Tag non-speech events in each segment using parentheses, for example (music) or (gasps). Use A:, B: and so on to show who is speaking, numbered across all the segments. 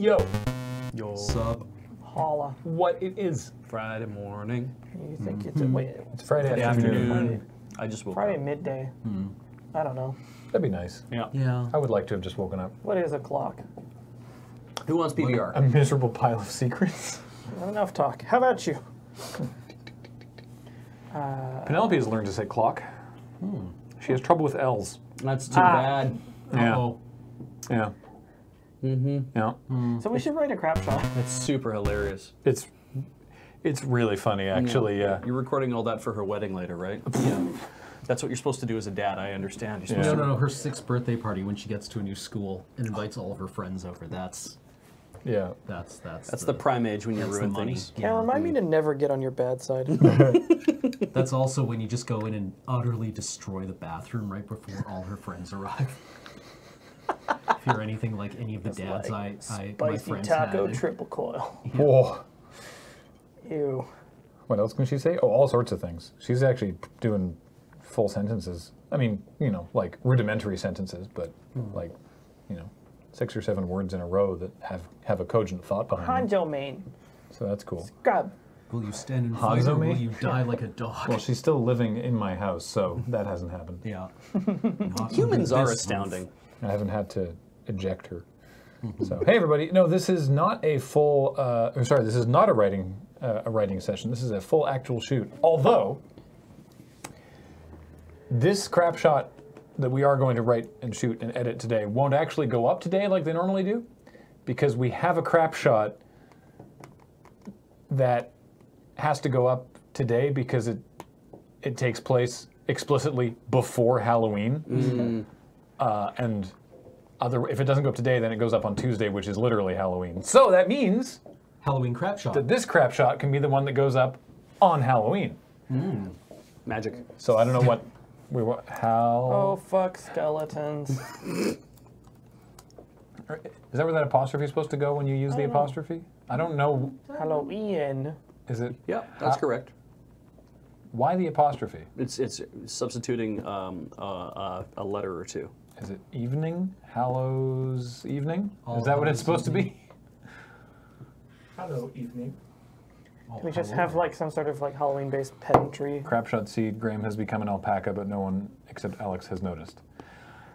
A: Yo,
B: Yo.
C: Sub.
D: Holla.
A: what it is?
B: Friday morning.
D: You think mm-hmm. it's a wait?
A: It's Friday
B: Friday
A: afternoon.
B: afternoon. I just woke
D: Friday
B: up.
D: midday. Mm-hmm. I don't know.
A: That'd be nice.
B: Yeah.
C: Yeah.
A: I would like to have just woken up.
D: What is a clock?
B: Who wants PBR?
A: A miserable pile of secrets.
D: Enough talk. How about you? (laughs)
A: Penelope has learned to say clock. Hmm. She has trouble with L's.
B: That's too
D: Ah.
B: bad.
A: Yeah.
C: Oh,
A: Yeah. Mm-hmm. Yeah.
D: So we should write a crap shot.
B: That's super hilarious.
A: It's it's really funny actually. Yeah.
B: You're recording all that for her wedding later, right? (laughs) yeah. That's what you're supposed to do as a dad. I understand. You're supposed
A: Yeah.
C: no,
B: to
C: no, no. Her sixth birthday party when she gets to a new school and invites all of her friends over. That's
A: Yeah.
C: that's that's
B: That's the prime age when you
C: that's the
B: ruin
C: money.
B: things.
D: Can remind me to never get on your bad side. (laughs)
C: That's also when you just go in and utterly destroy the bathroom right before all her friends arrive. If you're anything like any of the dads I, I my
D: Spicy
C: friends
D: taco
C: had,
D: triple coil.
A: Whoa.
D: Ew.
A: What else can she say? Oh, all sorts of things. She's actually doing full sentences. I mean, you know, like rudimentary sentences, but hmm. like, you know, six or seven words in a row that have have a cogent thought behind them.
D: Hanzo main.
A: So that's cool.
D: Grab.
C: will you stand and fight or
A: Hanzo me?
C: will you (laughs) die like a dog?
A: Well, she's still living in my house, so that hasn't happened.
C: yeah. (laughs)
B: Humans are astounding.
C: roof.
A: I haven't had to eject her. So, hey everybody! No, this is not a full. Uh, or sorry, this is not a writing uh, a writing session. This is a full actual shoot. Although this crap shot that we are going to write and shoot and edit today won't actually go up today like they normally do, because we have a crap shot that has to go up today because it it takes place explicitly before Halloween. Uh, and other, if it doesn't go up today, then it goes up on Tuesday, which is literally Halloween. So that means
C: Halloween crap shot.
A: that this crap shot can be the one that goes up on Halloween.
B: Magic.
A: So I don't know what we want. How
D: Oh fuck skeletons.
A: is that where that apostrophe is supposed to go when you use the apostrophe? I don't know.
D: Halloween.
A: Is it
B: Yeah, that's correct.
A: why the apostrophe?
B: It's it's substituting um, uh, uh, a letter or two.
A: Is it evening? Hallows evening?
C: All
A: is that what it's
C: Hallows
A: supposed to be?
E: Hello, evening.
C: Oh,
D: Can we just
C: hello.
D: have like some sort of like Halloween-based pedantry?
A: Crapshot seed, Graham has become an alpaca, but no one except Alex has noticed.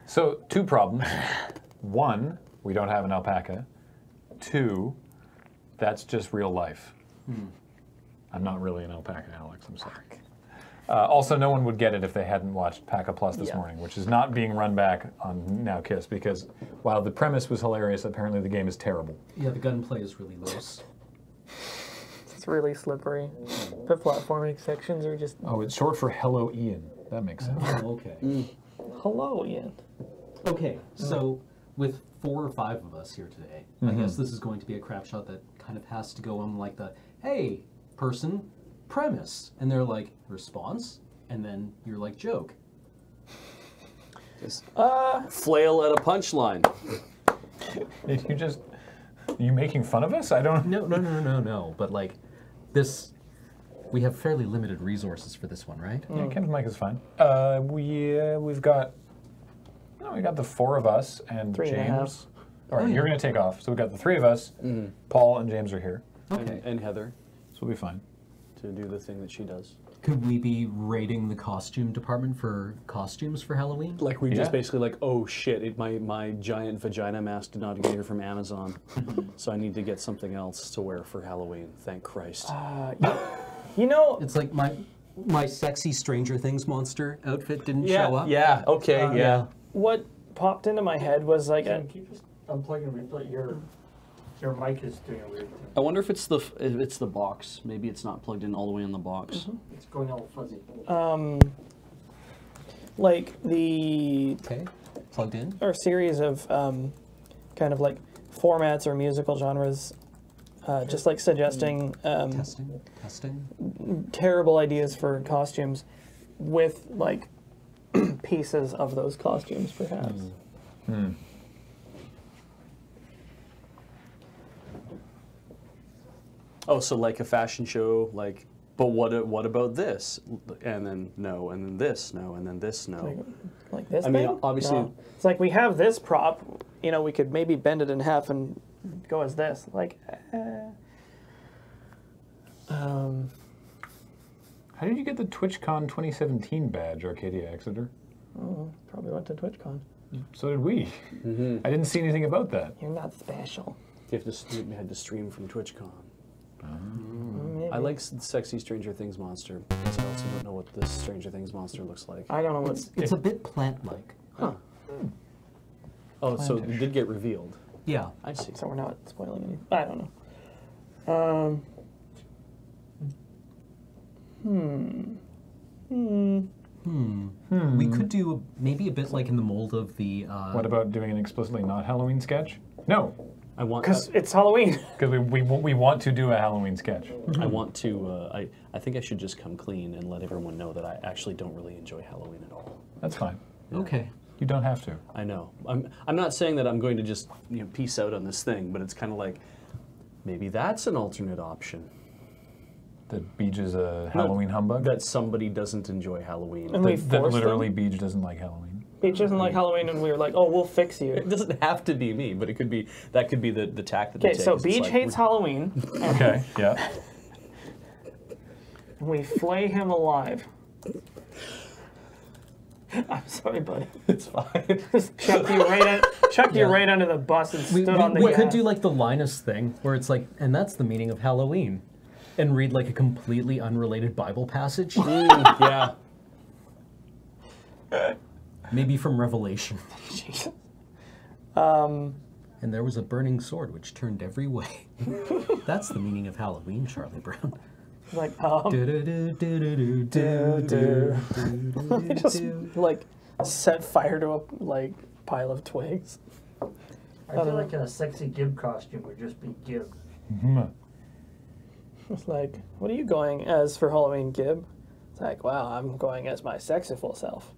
A: So, two problems. (laughs) One, we don't have an alpaca. Two, that's just real life. Hmm. I'm not really an alpaca, Alex. I'm sorry. Uh, also, no one would get it if they hadn't watched Paca Plus this
D: Yeah.
A: morning, which is not being run back on Now Kiss because while the premise was hilarious, apparently the game is terrible.
C: Yeah, the gunplay is really loose. (laughs)
D: It's really slippery. The platforming sections are just
A: Oh, it's short for Hello Ian. That makes sense.
C: Oh, okay.
D: hello, Ian.
C: Okay, so with four or five of us here today, I
A: Mm-hmm.
C: guess this is going to be a crap shot that kind of has to go on like the hey, person, premise. And they're like, response? And then you're like, joke.
B: Just
D: Uh,
B: flail at a punchline.
A: Did you just. Are you making fun of us? I don't.
C: No, no, no, no, no, no. But like, this, we have fairly limited resources for this one, right?
A: Yeah, Kim's mic is fine. Uh, we uh, we've got no, we got the four of us and
D: Three and a half.
A: James. All right,
C: Oh, yeah.
A: you're gonna take off. So we got the three of us. Paul and James are here,
B: And,
C: Okay.
B: and Heather
A: so we'll be fine.
B: To do the thing that she does.
C: Could we be raiding the costume department for costumes for Halloween?
B: Like we
A: Yeah.
B: just basically like, oh shit, it, my my giant vagina mask did not get here from Amazon, (laughs) so I need to get something else to wear for Halloween. Thank Christ.
D: You know,
C: It's like my my sexy Stranger Things monster outfit didn't show up.
B: yeah, okay,
D: Uh,
B: yeah.
D: what popped into my head was like,
E: Can
D: a,
E: you just unplug and replug? Your your mic is doing a weird thing.
B: I wonder if it's the if it's the box. Maybe it's not plugged in all the way in the box.
E: It's going all fuzzy.
D: um, like the
C: Okay. Plugged in.
D: or series of um, kind of like formats or musical genres, uh, just like suggesting um,
C: Testing. Testing.
D: terrible ideas for costumes with like (clears throat) pieces of those costumes, perhaps.
B: Oh, so like a fashion show, like. But what what about this? And then no, and then this no, and then this no.
D: Like, like this.
B: I mean, obviously-
D: No. it's like we have this prop. You know, we could maybe bend it in half and go as this. Like, eh. um,
A: How did you get the TwitchCon 2017 badge, Arcadia Exeter?
D: probably went to TwitchCon.
A: So did we. I didn't see anything about that.
D: You're not special.
B: You have to you had to stream from TwitchCon.
D: Maybe.
B: I like sexy Stranger Things monster because I also don't know what this Stranger Things monster looks like.
D: I don't know what's.
C: It's a bit plant-like. Huh.
B: Oh, so it did get revealed.
C: Yeah.
B: I see.
D: So we're not spoiling anything. I don't know. Um. Hmm. Hmm. Hmm.
C: We could do maybe a bit like in the mold of the. Uh,
A: What about doing an explicitly not Halloween sketch? No,
B: I want.
D: Because it's Halloween. (laughs)
A: because we, we, we want to do a Halloween sketch.
B: I want to. Uh, I. I think I should just come clean and let everyone know that I actually don't really enjoy Halloween at all.
A: That's fine.
C: Okay.
A: You don't have to.
B: I know. I'm. I'm not saying that I'm going to just you know peace out on this thing, but it's kind of like maybe that's an alternate option.
A: That Beej is a Halloween humbug.
B: That somebody doesn't enjoy Halloween.
D: And we
A: that, that
D: forced
A: literally
D: them?
A: Beej doesn't like Halloween.
D: Beej doesn't like mm-hmm. Halloween, and we were like, "Oh, we'll fix you."
B: It doesn't have to be me, but it could be. That could be the the tack that they
D: Okay,
B: take.
D: so Beej
B: like,
D: hates
B: we're-
D: Halloween, (laughs)
A: Okay, yeah.
D: and (laughs) we flay him alive. (laughs) I'm sorry, buddy.
B: It's fine.
D: Just chucked you right, in, chucked you right under the bus and
C: We,
D: stood
C: we,
D: on the
C: we could do like the Linus thing, where it's like, and that's the meaning of Halloween, and read like a completely unrelated Bible passage,
B: yeah.
C: Maybe from Revelation. (laughs)
D: Um, (laughs)
C: And there was a burning sword which turned every way. (laughs) That's the meaning of Halloween, Charlie Brown.
D: like, um, just like set fire to a like pile of twigs.
E: I feel like in a sexy Gib costume would just be Gib.
A: Mhm.
D: It's like, what are you going as for Halloween, Gib? It's like, wow, I'm going as my sexiful self.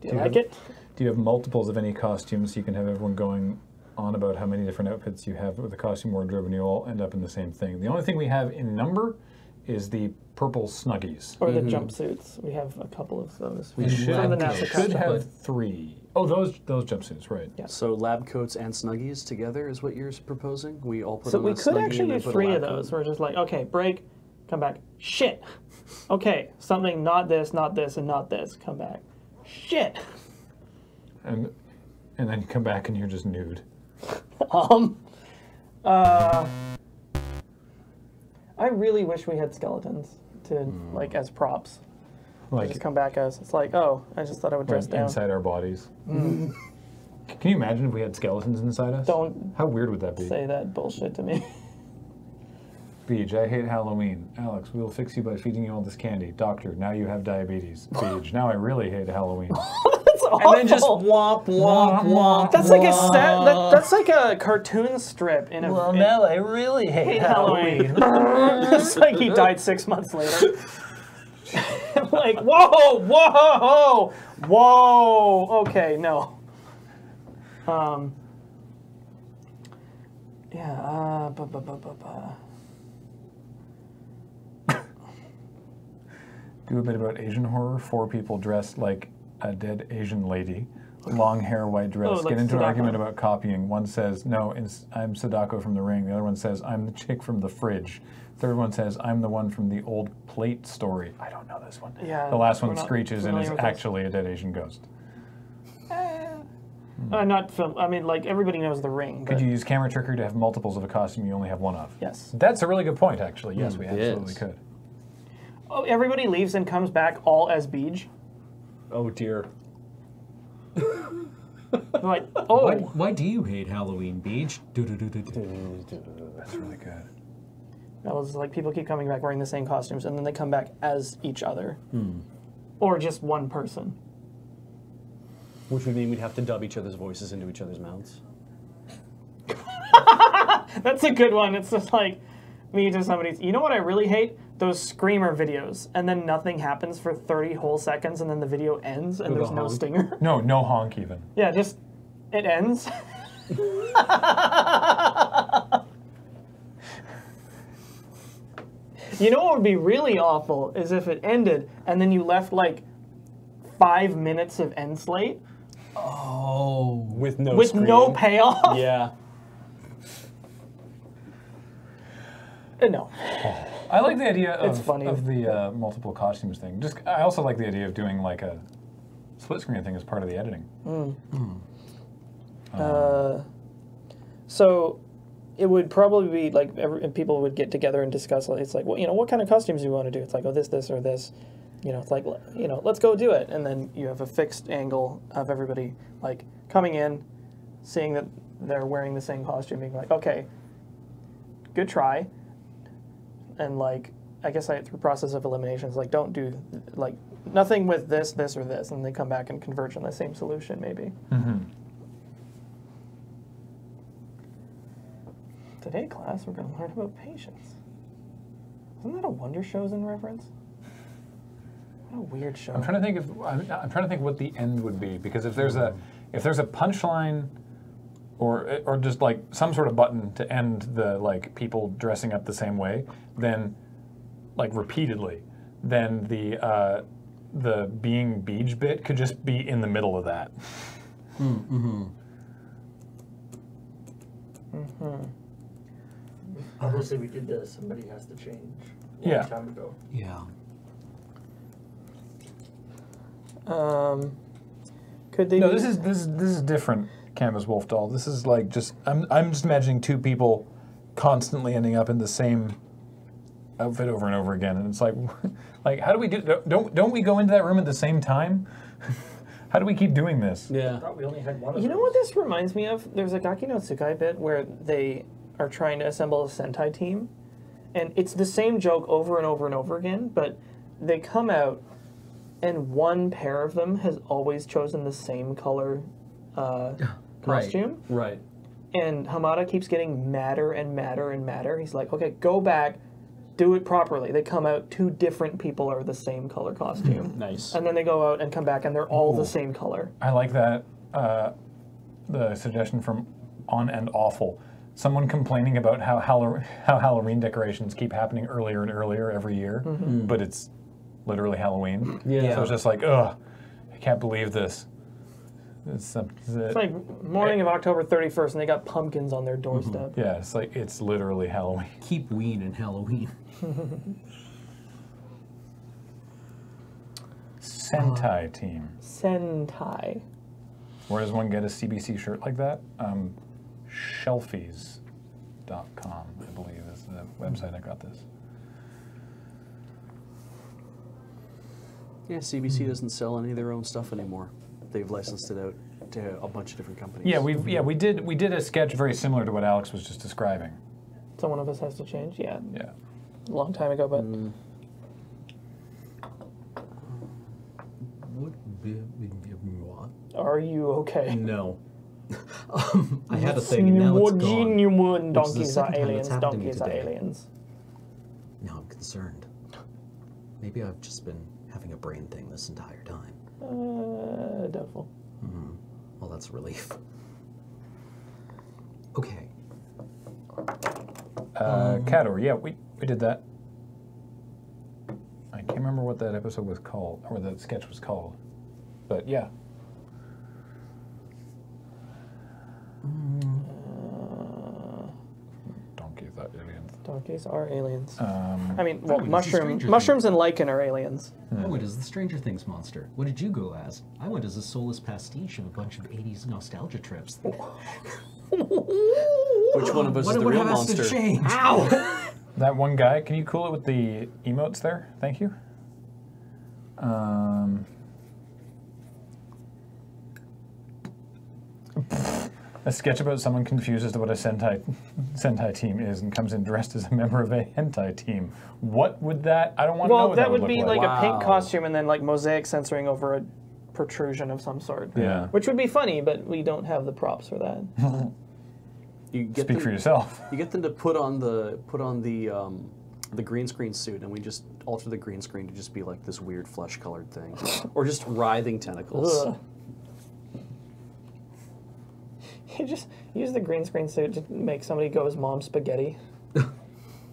D: Do you
A: Do you
D: like
A: have-
D: it?
A: Do you have multiples of any costumes you can have everyone going on about how many different outfits you have with the costume wardrobe and you all end up in the same thing? The only thing we have in number is the purple snuggies.
D: Or the mm-hmm. jumpsuits. We have a couple of those.
C: We
D: from
C: should-
D: the NASA
A: should have three. Oh, those those jumpsuits, right?
D: Yeah.
B: So lab coats and snuggies together is what you're proposing? We all put
D: So
B: on
D: we
B: a
D: could
B: snuggie
D: actually
B: and
D: do
B: then put a
D: three of those.
B: coat?
D: We're just like, okay, break, come back. Shit. Okay, something not this, not this, and not this. Come back. Shit.
A: And and then you come back and you're just nude. (laughs)
D: Um. Uh. I really wish we had skeletons to like as props.
A: Like,
D: just come back as it's like, oh, I just thought I would dress down.
A: inside our bodies. (laughs) Can you imagine if we had skeletons inside us?
D: Don't
A: How weird would that be?
D: say that bullshit to me. (laughs)
A: Beej, I hate Halloween. Alex, we'll fix you by feeding you all this candy. Doctor, now you have diabetes. Beej, now I really hate Halloween. (laughs)
D: That's awful.
B: And then just womp, womp, womp.
D: That's like a set. That, that's like a cartoon strip in a. in-
A: I really hate
D: Halloween. (laughs) it's like he died six months later. (laughs) like, whoa, whoa, whoa. Okay, no. Um. Yeah. Uh. Bu- bu- bu-
A: Do a bit about Asian horror. Four people dressed like a dead Asian lady. Long hair, white dress.
D: Oh, like
A: Get into an argument about copying. One says, no, I'm Sadako from The Ring. The other one says, I'm the chick from The Fridge. Third one says, I'm the one from the old plate story. I don't know this one.
D: Yeah,
A: The last one screeches and is
D: familiar with those.
A: actually a dead Asian ghost. Eh. Hmm.
D: Uh, not film. I mean, like everybody knows the ring.
A: Could you use camera trickery to have multiples of a costume you only have one of?
D: yes.
A: That's a really good point, actually. Yes, hmm,
B: we
A: absolutely
B: is.
A: could.
D: Oh, everybody leaves and comes back all as Beej.
B: Oh dear. (laughs)
D: Like, oh,
C: Why, why do you hate Halloween, Beej?
A: That's really good.
D: That was like people keep coming back wearing the same costumes, and then they come back as each other, hmm. or just one person.
B: Which would mean we'd have to dub each other's voices into each other's mouths. (laughs)
D: That's a good one. It's just like me to somebody's. You know what I really hate? Those screamer videos, and then nothing happens for thirty whole seconds, and then the video ends, and
B: With a
D: there's no
B: honk.
D: stinger. (laughs)
A: No, no honk even.
D: yeah, just it ends. (laughs) you know what would be really awful is if it ended and then you left like five minutes of end slate
C: Oh.
B: With no
D: with no payoff.
B: Yeah.
D: Uh, no.
A: I like the idea of,
D: It's funny.
A: of the uh, multiple costumes thing. Just I also like the idea of doing like a split screen thing as part of the editing.
D: Uh, so it would probably be like every, and people would get together and discuss. like, It's like, well, you know, what kind of costumes do you want to do? It's like, oh, this, this, or this. You know, it's like, you know, let's go do it. And then you have a fixed angle of everybody like coming in, seeing that they're wearing the same costume, being like, okay, good try. And like, I guess I through process of elimination, it's like, don't do like nothing with this, this, or this, and they come back and converge on the same solution, maybe. Mm -hmm. Today, class, we're going to learn about patience. Isn't that a Wonder Showzen reference? What a weird show.
A: I'm trying to think of I'm, I'm trying to think what the end would be because if there's a if there's a punchline or or just like some sort of button to end the like people dressing up the same way, then like repeatedly, then the uh, the being Beej bit could just be in the middle of that. Mm hmm. Mm-hmm.
E: Obviously, we did this. Somebody has to change. a
A: Yeah.
E: Time ago.
C: Yeah.
D: Um, could they?
A: No,
D: do-
A: this is this is this is different. Canvas Wolf doll. This is like just I'm I'm just imagining two people constantly ending up in the same outfit over and over again, and it's like (laughs) like how do we do? Don't don't we go into that room at the same time? (laughs) how do we keep doing this?
E: I
B: Yeah.
E: thought we only had one of
D: You know what this reminds me of? There's a Gaki no Tsukai bit where they are trying to assemble a Sentai team, and it's the same joke over and over and over again, but they come out, and one pair of them has always chosen the same color uh,
C: Right.
D: Costume.
B: Right.
D: And Hamada keeps getting madder and madder and madder. He's like, okay, go back, do it properly. They come out, two different people are the same color costume. (laughs)
B: Nice.
D: And then they go out and come back, and they're all the same color.
A: I like that. Uh, the suggestion from on and awful. Someone complaining about how Hall- how Halloween decorations keep happening earlier and earlier every year, but it's literally Halloween.
B: Yeah.
A: So it's just like, ugh, I can't believe this. It's, some-
D: It's like morning of October 31st, and they got pumpkins on their doorstep.
A: yeah, it's like it's literally Halloween. (laughs)
C: Keep Ween and Halloween. (laughs)
A: Sentai team.
D: Sentai.
A: Where does one get a CBC shirt like that? Um, shelfies.com, I believe, is the website I got this.
B: Yeah, CBC doesn't sell any of their own stuff anymore. They've licensed it out to a bunch of different companies.
A: Yeah, we yeah we did we did a sketch very similar to what Alex was just describing.
D: So one of us has to change. Yeah,
A: Yeah.
D: a long time ago, but
C: what?
D: are you okay?
C: No. (laughs) um, (laughs) I had a thing and now it's gone.
D: Genuine
C: Which
D: donkeys are aliens.
C: it's happened to me
D: Donkeys are aliens.
C: Now I'm concerned. Maybe I've just been having a brain thing this entire time.
D: Uh, doubtful.
C: Well, that's a relief. Okay.
A: Uh, Cador, yeah, we, we did that. I can't remember what that episode was called, or that sketch was called. But yeah. Donkeys are aliens.
D: Donkeys are aliens.
A: Um,
D: I mean, well,
C: Oh, it's
D: mushroom,
C: Stranger
D: mushrooms and lichen are aliens.
C: I went as the Stranger Things monster. What did you go as? I went as a soulless pastiche of a bunch of 80s nostalgia trips. (laughs)
B: Which one of us
C: what
B: is the
C: what
B: real
C: has to
B: monster?
C: change? (laughs)
A: that one guy, can you cool it with the emotes there? Thank you. Um, a sketch about someone confused as to what a Sentai, (laughs) Sentai team is and comes in dressed as a member of a hentai team. What would that? I don't want to know
D: Well,
A: what
D: that,
A: that,
D: would
A: look
D: be
A: like.
D: like a pink costume and then like mosaic censoring over a protrusion of some sort.
A: Yeah.
D: Which would be funny, but we don't have the props for that. (laughs)
B: You get
A: Speak
B: them,
A: for yourself. (laughs)
B: You get them to put on the put on the um, the green screen suit, and we just alter the green screen to just be like this weird flesh colored thing, or just writhing tentacles.
D: Ugh. You (laughs) just use the green screen suit to make somebody go as mom spaghetti.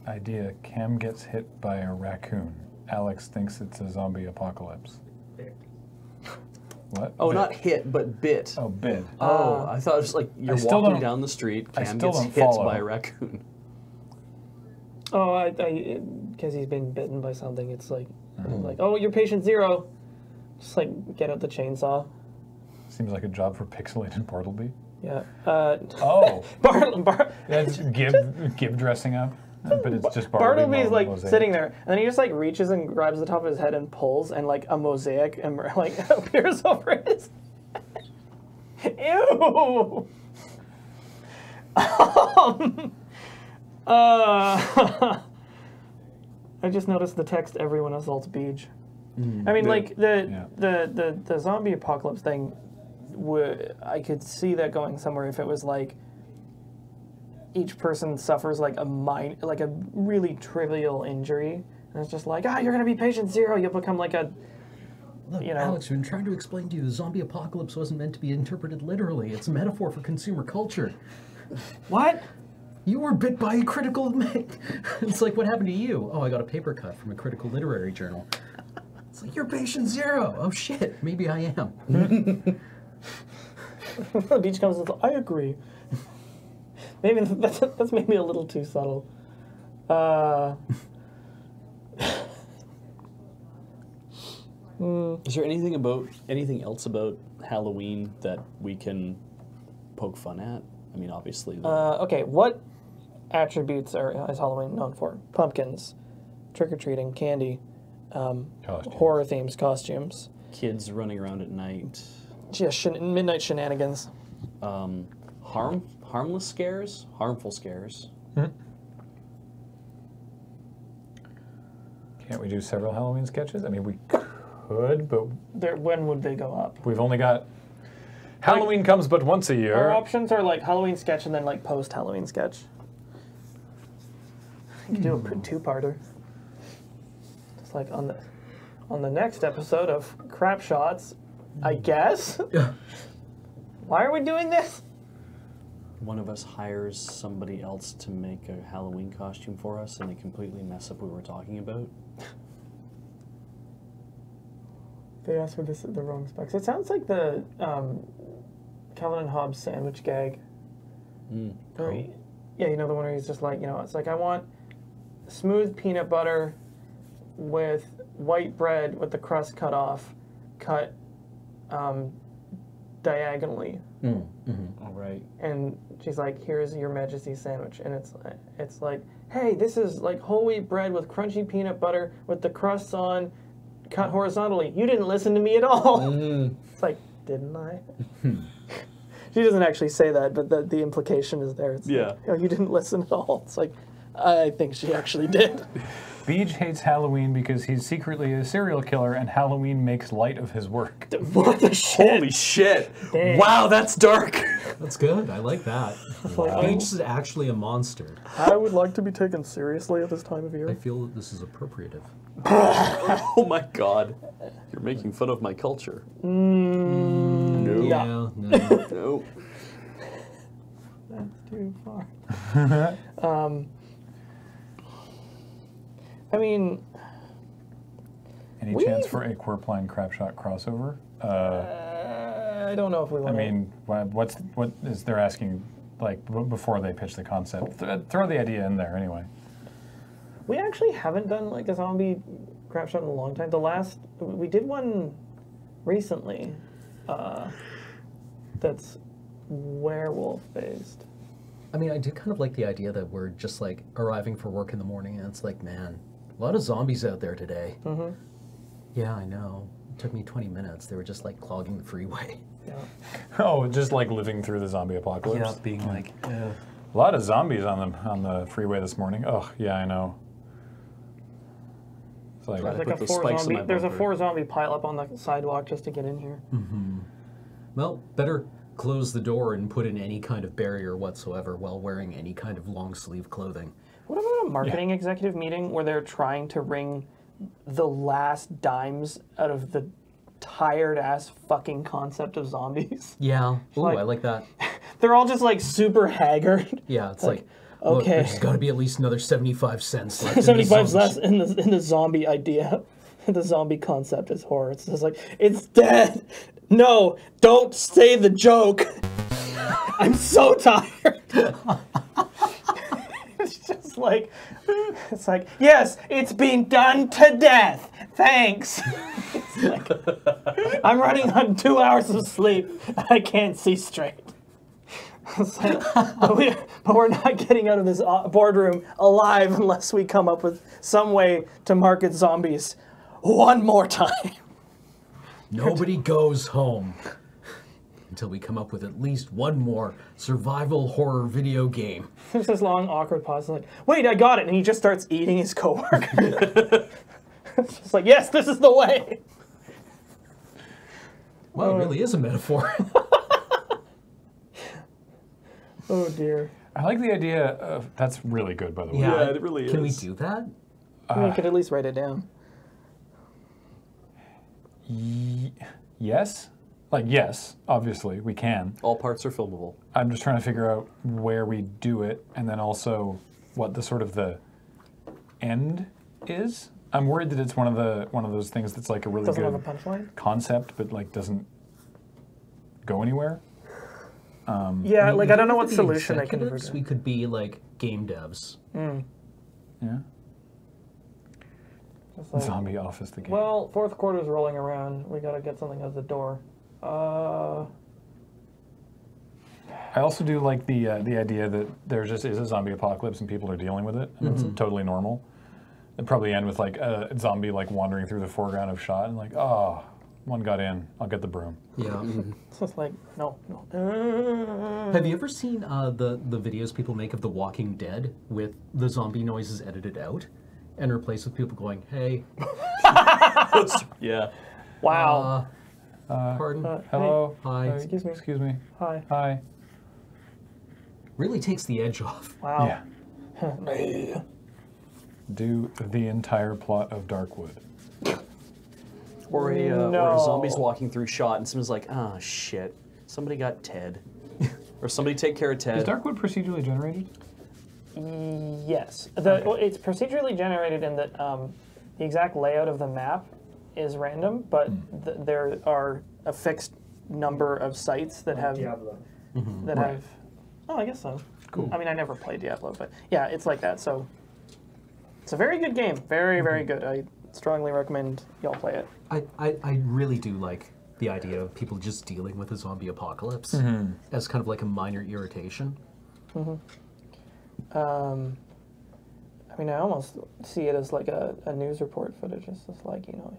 A: Idea: Cam gets hit by a raccoon. Alex thinks it's a zombie apocalypse.
E: There.
A: What?
B: Oh,
A: Bit.
B: not hit, but bit.
A: Oh, bit.
B: Oh, I thought it was like you're
A: still
B: walking down the street,
A: I
B: Cam
A: still
B: gets
A: don't
B: hit
A: follow.
B: by a raccoon.
D: Oh, I, I, because he's been bitten by something. It's like, hmm. like, oh, you're patient zero. Just like get out the chainsaw.
A: Seems like a job for pixelated Bartleby.
D: Yeah. Uh,
A: Oh, (laughs)
D: Bar- Bar-
A: that's Gib, Gib dressing up, but it's just Bartleby.
D: Bartleby's like
A: mosaic.
D: sitting there, and then he just like reaches and grabs the top of his head and pulls, and like a mosaic and (laughs) like (laughs) appears over his. Ew. um, uh, I just noticed the text "Everyone assaults Beej." I mean,
B: The-
D: like the,
A: Yeah.
D: the the the zombie apocalypse thing. Would I could see that going somewhere if it was like each person suffers like a mind like a really trivial injury and it's just like ah you're gonna be patient zero you'll become like a
C: Look,
D: You know-
C: Alex, been trying to explain to you the zombie apocalypse wasn't meant to be interpreted literally. It's a metaphor for consumer culture.
D: what
C: You were bit by a critical. (laughs) it's like, what happened to you? Oh, I got a paper cut from a critical literary journal. It's like, you're patient zero. Oh, shit. Maybe I am. (laughs)
D: the (laughs) Beej comes and says, I agree. (laughs) Maybe (laughs) that's, that's maybe a little too subtle. Uh
B: Is there anything about anything else about Halloween that we can poke fun at? I mean, obviously, the,
D: uh, okay what attributes are is halloween known for? Pumpkins trick-or-treating candy um, horror themes costumes.
B: Kids running around at night,
D: yeah, shen- midnight shenanigans
B: um, harm, harmless scares, harmful scares.
A: Can't we do several Halloween sketches? I mean, we could, but
D: there when would they go up
A: we've only got. Halloween comes but once a year.
D: Our
A: year.
D: options are like Halloween sketch and then like post Halloween sketch. You could do a pr- two-parter. It's like on the on the next episode of Crap Shots, I guess. Yeah. Why are we doing this?
B: One of us hires somebody else to make a Halloween costume for us, and they completely mess up what we were talking about.
D: They asked for this the wrong specs. It sounds like the um, Calvin and Hobbes sandwich gag.
B: Mm.
D: Where he- yeah, you know the one where he's just like, you know, it's like I want smooth peanut butter with white bread with the crust cut off, cut um, diagonally. Mm, mm-hmm.
B: All right.
D: And she's like, "Here's your Majesty's sandwich," and it's it's like, "Hey, this is like whole wheat bread with crunchy peanut butter with the crusts on, cut horizontally. You didn't listen to me at all." Mm. (laughs) It's like, didn't I? (laughs) she doesn't actually say that, but the the implication is there. It's
B: Yeah.
D: Like, oh, you didn't listen at all. It's like, I think she actually did. (laughs)
A: Beej hates Halloween because he's secretly a serial killer and Halloween makes light of his work. (laughs)
D: what the shit?
B: Holy shit!
D: Dang.
B: Wow, that's dark.
C: That's good. I like that. (laughs)
D: like,
C: Beej is actually a monster.
D: I would like to be taken seriously at this time of year.
C: I feel that this is appropriative. (laughs)
B: oh my god, you're making fun of my culture. no,
D: Yeah.
C: no.
B: no.
D: That's too far. um, I mean,
A: Any
D: We-
A: chance for a Qwerpline Crapshot crossover? Uh,
D: uh, I don't know if we
A: I
D: want.
A: mean, wha- what's what is they're asking like b- before they pitch the concept? Th- throw the idea in there anyway.
D: we actually haven't done like a zombie crap shot in a long time. The last we did one recently. Uh, that's werewolf based.
C: I mean, I do kind of like the idea that we're just like arriving for work in the morning and it's like, man, a lot of zombies out there today.
D: Mm-hmm.
C: Yeah, I know. It took me 20 minutes. They were just like clogging the freeway.
D: Yeah. (laughs)
A: Oh, just like living through the zombie apocalypse.
C: being like,
A: A lot of zombies on the on the freeway this morning. Oh, yeah, I know. It's like,
D: There's like a four zombie.
B: my
D: There's a four zombie pileup on the sidewalk just to get in here.
C: well, better close the door and put in any kind of barrier whatsoever while wearing any kind of long sleeve clothing.
D: What about a marketing executive meeting where they're trying to wring the last dimes out of the tired ass fucking concept of zombies? (laughs)
C: Yeah. Ooh,
D: like-
C: I like that. (laughs)
D: They're all just like super haggard.
C: Yeah, it's
D: Like,
C: like, look,
D: okay.
C: there's got to be at least another 75 cents left. (laughs)
D: 75
C: zombie
D: less in the in the zombie idea. The zombie concept is horror. It's just like it's dead. No, don't say the joke. I'm so tired. It's it's just like, it's like, yes, it's been done to death. Thanks. (laughs) Like, (laughs) I'm running on two hours of sleep. I can't see straight. (laughs) Like, but, we, but we're not getting out of this uh, boardroom alive unless we come up with some way to market zombies one more time.
C: Nobody goes home until we come up with at least one more survival horror video game. (laughs)
D: There's this long, awkward pause. Like, wait, I got it, and he just starts eating his coworker. (laughs) (laughs) it's just like, yes, this is the way.
C: Well, it uh. really is a metaphor.
D: Oh dear.
A: I like the idea of that's really good, by the way.
B: Yeah, it really is.
C: Can we do that?
D: we uh, could at least write it down.
A: Y- yes, like yes, obviously we can.
B: All parts are filmable.
A: I'm just trying to figure out where we do it, and then also what the sort of the end is. I'm worried that it's one of the one of those things that's like a really
D: Doesn't
A: good
D: have a punchline.
A: concept, but like doesn't go anywhere.
D: Um, yeah,
C: We-
D: like I don't know what
C: be
D: solution they can
C: executives. We could be like game devs. Hmm.
A: Yeah.
D: It's like,
A: Zombie Office the game.
D: well, fourth quarter's rolling around. We gotta get something out the door. Uh,
A: I also do like the uh, the idea that there just is a zombie apocalypse and people are dealing with it, and it's totally normal. It'd probably end with like a zombie like wandering through the foreground of shot and like, oh, one got in. I'll get the broom.
C: Yeah.
D: So it's just like no, no.
C: Have you ever seen uh, the the videos people make of The Walking Dead with the zombie noises edited out and replaced with people going, "Hey, (laughs) (laughs)
B: Yeah.
D: Wow.
C: uh, pardon."
D: Uh,
A: Hello.
C: Hi.
A: Uh,
D: Excuse me.
A: Excuse me.
D: Hi.
A: Hi.
C: really takes the edge off.
D: Wow.
A: Yeah. (laughs) Do the entire plot of Darkwood.
B: Or a, uh, or a zombie's walking through shot and someone's like, ah, shit. Somebody got Ted. (laughs) or somebody take care of Ted.
A: Is Darkwood procedurally generated?
D: Yes. The, well, it's procedurally generated in that um, the exact layout of the map is random, but hmm. th- there are a fixed number of sites that have
E: Diablo. Mm-hmm.
D: that
A: Right.
D: have. Oh, I guess so.
A: Cool.
D: I mean, I never played Diablo, but yeah, it's like that. So it's a very good game. Very, very mm-hmm. good. I strongly recommend y'all play it.
C: I, I, I really do like the idea of people just dealing with a zombie apocalypse mm-hmm. as kind of like a minor irritation.
D: Um, I mean, I almost see it as like a, a news report footage. It's just like you know,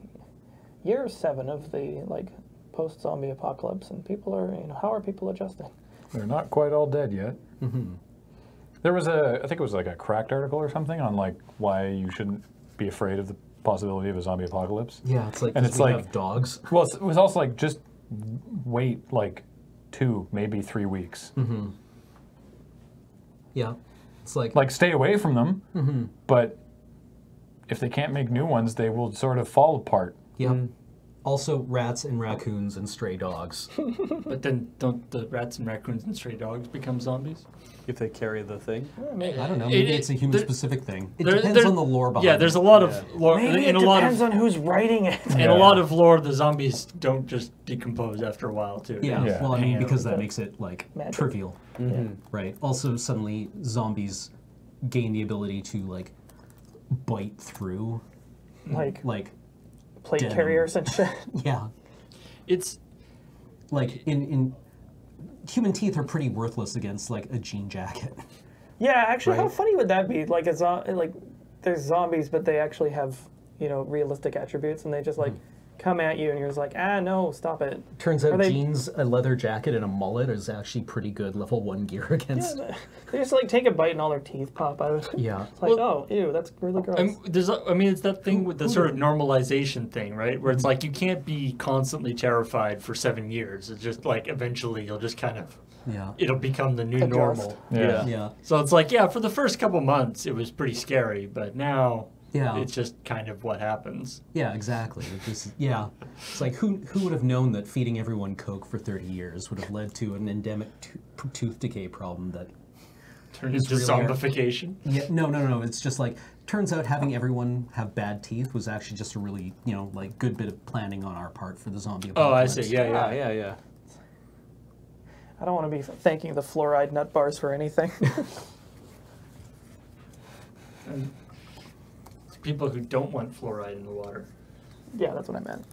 D: year seven of the like post zombie apocalypse, and people are you know how are people adjusting?
A: They're not quite all dead yet. There was a, I think it was like a cracked article or something on like why you shouldn't be afraid of the possibility of a zombie apocalypse.
C: Yeah, it's like
A: and it's
C: we
A: like-
C: have dogs.
A: Well, it was also like just wait like two, maybe three weeks. Mm -hmm.
C: Yeah, it's like,
A: Like stay away from them, but if they can't make new ones, they will sort of fall apart.
C: Yeah. Also, rats and raccoons and stray dogs. (laughs)
E: But then don't the rats and raccoons and stray dogs become zombies?
B: if they carry the thing.
C: I don't know. Maybe
E: it-
C: it's a human-specific thing. It
E: there-
C: depends
E: there-
C: on the lore behind
E: Yeah,
C: it.
E: there's a lot of lore
D: Maybe
E: in
D: it
E: a lot
D: depends
E: of
D: on who's writing it.
E: in
A: Yeah.
E: a lot of lore. The zombies don't just decompose after a while too.
C: Yeah,
A: Yeah.
C: well, I mean, because that makes it like
D: Magic.
C: trivial,
B: Mm-hmm.
C: right? Also, suddenly zombies gain the ability to like bite through,
D: like
C: like
D: plate
C: denim.
D: carriers and shit. (laughs)
C: yeah,
E: It's
C: like in in human teeth are pretty worthless against like a jean jacket.
D: Yeah, actually, how funny would that be? Like a zo- like there's zombies, but they actually have you know realistic attributes, and they just like mm. Come at you, and you're just like, ah, no, stop it.
C: Turns out
D: they-
C: jeans, a leather jacket, and a mullet is actually pretty good level one gear (laughs)
D: Yeah,
C: against.
D: they just like take a bite, and all their teeth pop out. (laughs)
C: Yeah.
D: It's like,
E: Well-
D: oh, ew, that's really gross.
E: I'm, there's a, I mean it's that thing with the sort of normalization thing, right? Where it's like you can't be constantly terrified for seven years. It's just like eventually you'll just kind of
C: Yeah.
E: it'll become the new
D: Adjust.
E: normal.
A: Yeah.
C: Yeah.
E: So it's like yeah, for the first couple months it was pretty scary, but now
C: Yeah.
E: it's just kind of what happens.
C: Yeah, exactly. It just- yeah, it's like who who would have known that feeding everyone Coke for thirty years would have led to an endemic to- tooth decay problem that
E: Turn
C: It's
E: into
C: really-
E: zombification.
C: Yeah, no, no, no. It's just like turns out having everyone have bad teeth was actually just a really, you know, like good bit of planning on our part for the zombie
E: Oh, I see. Yeah,
B: Yeah,
E: yeah.
B: yeah, yeah.
D: I don't want to be thanking the fluoride nut bars for anything. (laughs) (laughs)
E: And it's people who don't want fluoride in the water.
D: Yeah, that's what I meant.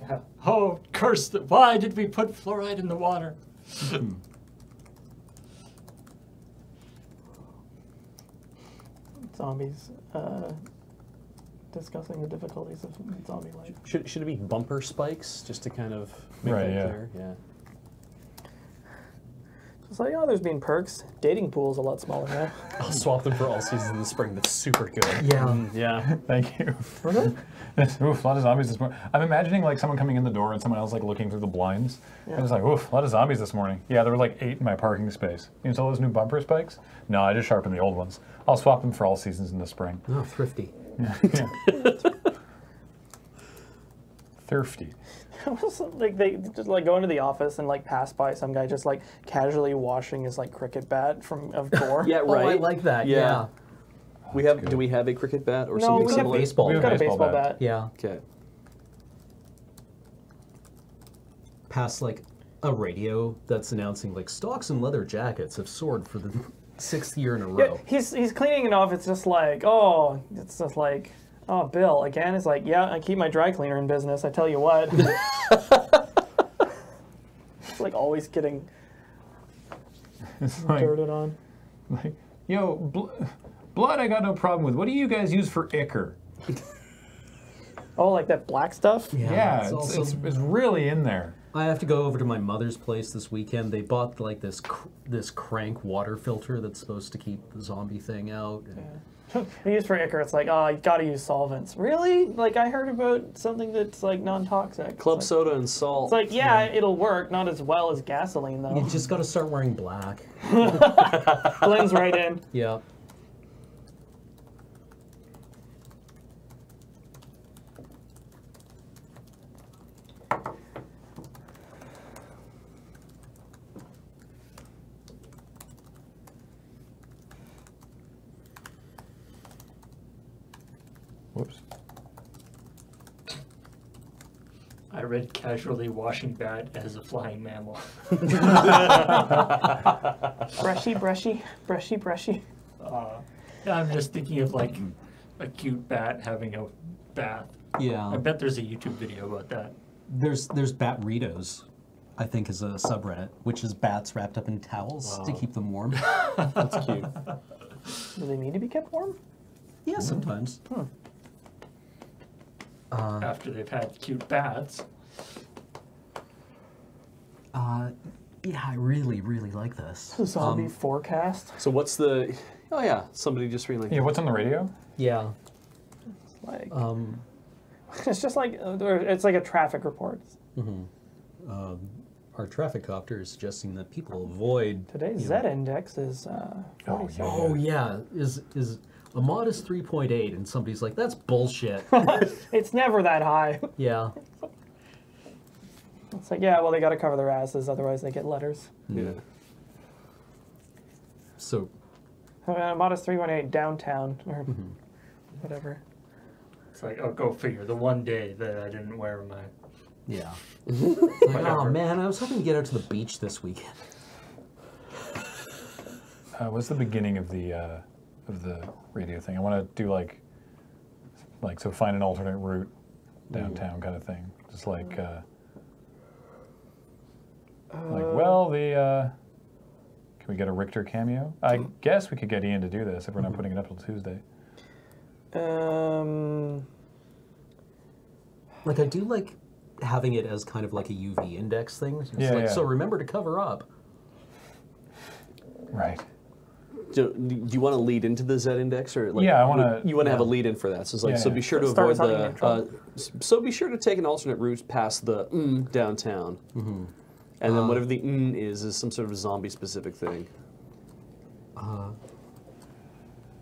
E: Yeah. Oh, curse! The, why did we put fluoride in the water? (laughs)
D: Zombies. Uh, discussing the difficulties of zombie life.
B: Should, should it be bumper spikes just to kind of make
A: Right,
B: that
A: yeah.
B: clear? Yeah.
D: It's like, oh, there's been perks. Dating pool's a lot smaller now. (laughs)
B: I'll swap them for all seasons in the spring. That's super good.
C: Yeah.
B: Mm, (laughs) yeah.
A: Thank you. (laughs) oof, a lot of zombies this morning. I'm imagining like someone coming in the door and someone else like looking through the blinds. And it's like, oof, a lot of zombies this morning. Yeah, there were like eight in my parking space. You install those new bumper spikes? No, I just sharpened the old ones. I'll swap them for all seasons in the spring.
C: Oh, thrifty.
A: Yeah. yeah. Thirsty. (laughs)
D: like they just like go into the office and like pass by some guy just like casually washing his like cricket bat from of (laughs) gore.
B: Yeah,
C: Oh, I
B: right.
C: like that.
B: Yeah.
C: Yeah.
B: We have.
A: good.
B: Do we have a cricket bat or
D: No,
B: something
D: we have
B: similar?
C: baseball.
A: We
D: We've
A: have
D: got a
A: baseball
D: baseball
A: bat.
D: bat.
C: Yeah.
B: Okay.
C: Past like a radio that's announcing like stocks and leather jackets have soared for the (laughs) sixth year in a row.
D: Yeah,
C: row.
D: he's he's cleaning it off. It's just like, oh, it's just like, oh, Bill again. It's like, yeah, I keep my dry cleaner in business. I tell you what. (laughs) it's like always getting
A: It's like,
D: dirted on.
A: like yo, bl- blood I got no problem with. What do you guys use for ichor?
D: Oh, like that black stuff.
A: Yeah,
C: it's
A: it's,
C: also-
A: it's, it's really in there.
C: I have to go over to my mother's place this weekend. They bought like this cr- this crank water filter that's supposed to keep the zombie thing out. And
D: They use for ichor. It's like, oh, you gotta use solvents. Really? Like I heard about something that's like non-toxic.
B: Club
D: like,
B: soda and salt.
D: It's like, yeah, it'll work. Not as well as gasoline though.
C: You just got to start wearing black. (laughs)
D: Blends right in.
C: Yeah.
A: Whoops.
E: I read casually washing bat as a flying mammal. (laughs)
D: Brushy, brushy, brushy, brushy.
E: Uh, I'm just thinking of like a cute bat having a bath.
C: Yeah.
E: I bet there's a YouTube video about that.
C: There's there's Batritos, I think is a subreddit, which is bats wrapped up in towels to keep them warm. (laughs)
B: That's cute.
D: Do they need to be kept warm?
C: yeah, sometimes.
E: After they've had cute bats.
C: Uh, yeah, I really really like this.
D: Zombie
C: Um,
D: forecast.
B: So what's the? Oh yeah, somebody just reading like.
A: Yeah, what's on the radio?
C: yeah.
D: It's Like
C: Um,
D: it's just like uh, it's like a traffic report.
C: our traffic copter is suggesting that people avoid
D: Today's
C: you
D: Z
C: know-
D: index is uh,
A: Oh, yeah.
C: Oh yeah, is is a modest 3.8, and somebody's like, "That's bullshit." (laughs)
D: It's never that high.
C: yeah.
D: It's like yeah, well they got to cover their asses, otherwise they get letters.
B: Yeah.
C: So
D: Uh, modest 318 downtown or
C: Mm-hmm.
D: whatever.
E: It's like, oh, go figure. The one day that I didn't wear my.
C: yeah. (laughs) Like, oh man, I was hoping to get out to the beach this weekend.
A: Uh, what's the beginning of the uh, of the radio thing? I want to do like like so find an alternate route downtown kind of thing. Just like uh, like well the uh, can we get a Richter cameo? I guess we could get Ian to do this if we're not putting it up till Tuesday.
D: Um,
C: Like I do like having it as kind of like a UV index thing. It's
A: Yeah,
C: like,
A: yeah.
C: So remember to cover up.
A: Right.
B: Do, do you want to lead into the Z index or like?
A: Yeah, I wanna-
B: You want to have a lead in for that. So it's like,
A: Yeah,
B: so
A: yeah.
B: be sure to avoid the. Uh, so be sure to take an alternate route past the mm downtown. Mm-hmm. And then whatever the mm is is some sort of zombie specific thing.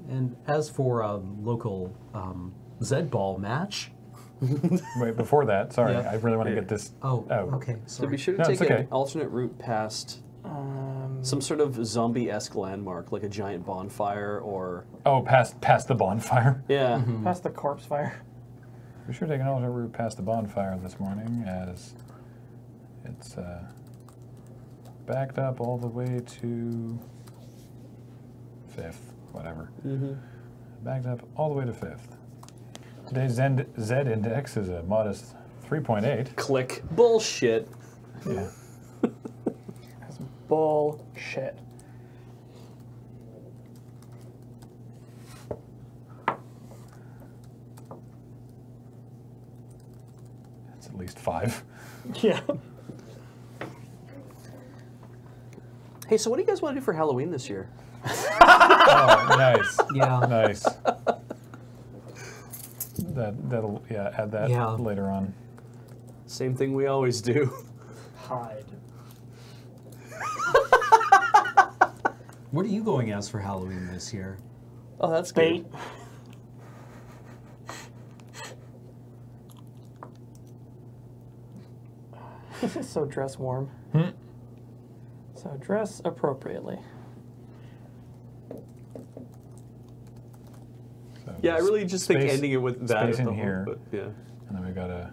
C: And as for a local um, Z ball match, (laughs)
A: Wait, before that, sorry,
C: Yeah.
A: I really want to get this
C: oh,
A: out.
C: okay,
B: So be sure to
A: No,
B: take
A: it's
B: an alternate route past
D: um,
B: some sort of zombie esque landmark, like a giant bonfire or.
A: Oh, past past the bonfire.
B: Yeah. (laughs)
D: past the corpse fire.
A: We should take an alternate route past the bonfire this morning as it's uh, backed up all the way to fifth, whatever. Mm -hmm. Backed up all the way to fifth. Today's Z, Z index is a modest 3.8.
B: Click. Bullshit.
A: Yeah.
D: Bullshit.
A: That's at least five. (laughs)
D: Yeah.
B: Hey, so what do you guys want to do for Halloween this year?
A: Oh, nice. (laughs)
C: Yeah.
A: Nice. That that'll yeah add that
C: Yeah.
A: later on.
B: Same thing we always do.
C: What are you going as for Halloween this year?
B: Oh, that's
D: Bait.
B: good. (laughs)
D: so dress warm.
A: Hmm.
D: So dress appropriately.
A: So
B: Yeah, I really just think ending it with that.
A: space
B: at
A: in
B: the whole-
A: here.
B: but yeah.
A: And then we got a.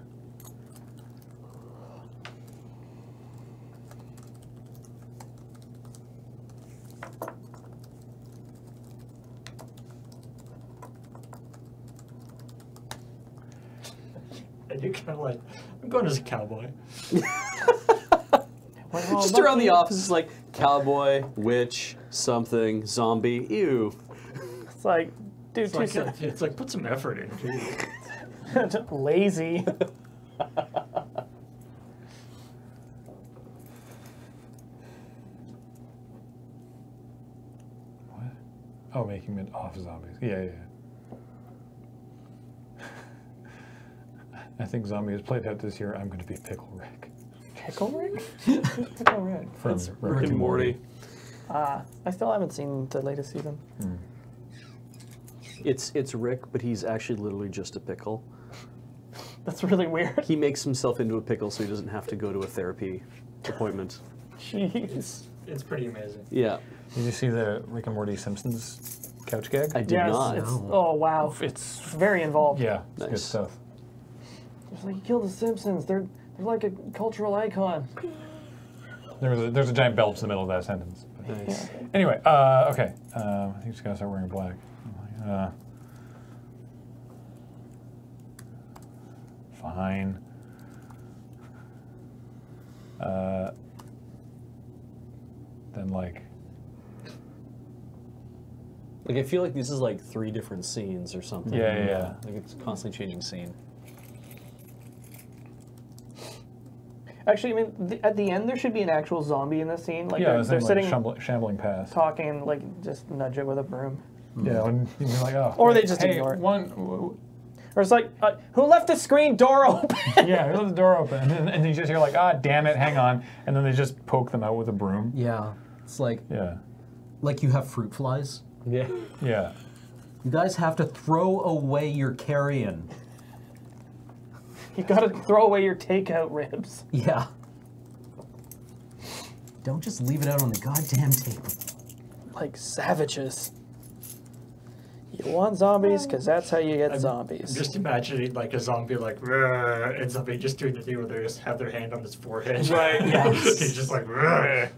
E: And you kind of like, I'm going as a cowboy. (laughs)
D: Well, oh,
B: Just around the office is like cowboy, witch, something, zombie. Ew.
D: It's like, dude,
E: It's like,
D: too
E: it's like put some effort in. (laughs)
D: Lazy.
A: What? Oh, making it off zombies. Yeah, yeah. yeah. I think zombie has played out this year. I'm going to be Pickle Rick
D: Pickle Rick? (laughs) Pickle Rick.
A: from
B: That's
A: Rick,
B: Rick and Morty.
D: Ah, I still haven't seen the latest season.
B: It's it's Rick, but he's actually literally just a pickle.
D: That's really weird.
B: He makes himself into a pickle so he doesn't have to go to a therapy appointment.
D: Jeez.
E: It's it's pretty amazing.
B: Yeah,
A: Did you see the Rick and Morty Simpsons couch gag?
B: I did
D: yes,
B: not.
D: it's oh wow,
A: It's
D: very involved.
A: yeah, it's good stuff.
D: It's like you kill the Simpsons. They're they're like a cultural icon.
A: There was a, there's a giant belch in the middle of that sentence. But
B: Nice.
A: Anyway, uh, okay. Um, I think just gotta start wearing black. Uh, fine. Uh, then like
B: Like I feel like this is like three different scenes or something.
A: Yeah, yeah, yeah.
B: Like it's a constantly changing scene.
D: Actually, I mean, th- at the end there should be an actual zombie in the scene. Like
A: yeah,
D: they're, they're
A: like
D: sitting
A: shambling, shambling past.
D: talking, like just nudge it with a broom.
A: Yeah, when you're like oh.
D: Or they just
A: hey,
D: ignore it.
A: One, w- w-
D: Or it's like, uh, who left the screen door open? (laughs)
A: yeah, leave the door open, and then, and then you just you're like ah damn it, hang on, and then they just poke them out with a broom.
C: Yeah. It's like
A: Yeah,
C: like you have fruit flies.
B: Yeah.
A: yeah.
C: You guys have to throw away your carrion.
D: You gotta throw away your takeout ribs.
C: Yeah. Don't just leave it out on the goddamn table.
D: Like savages. You want zombies, because that's how you get zombies.
E: I'm just imagining like a zombie like and somebody just doing the thing where they just have their hand on his forehead. (laughs)
D: Right, yeah. (laughs)
E: He's just like "Rrr,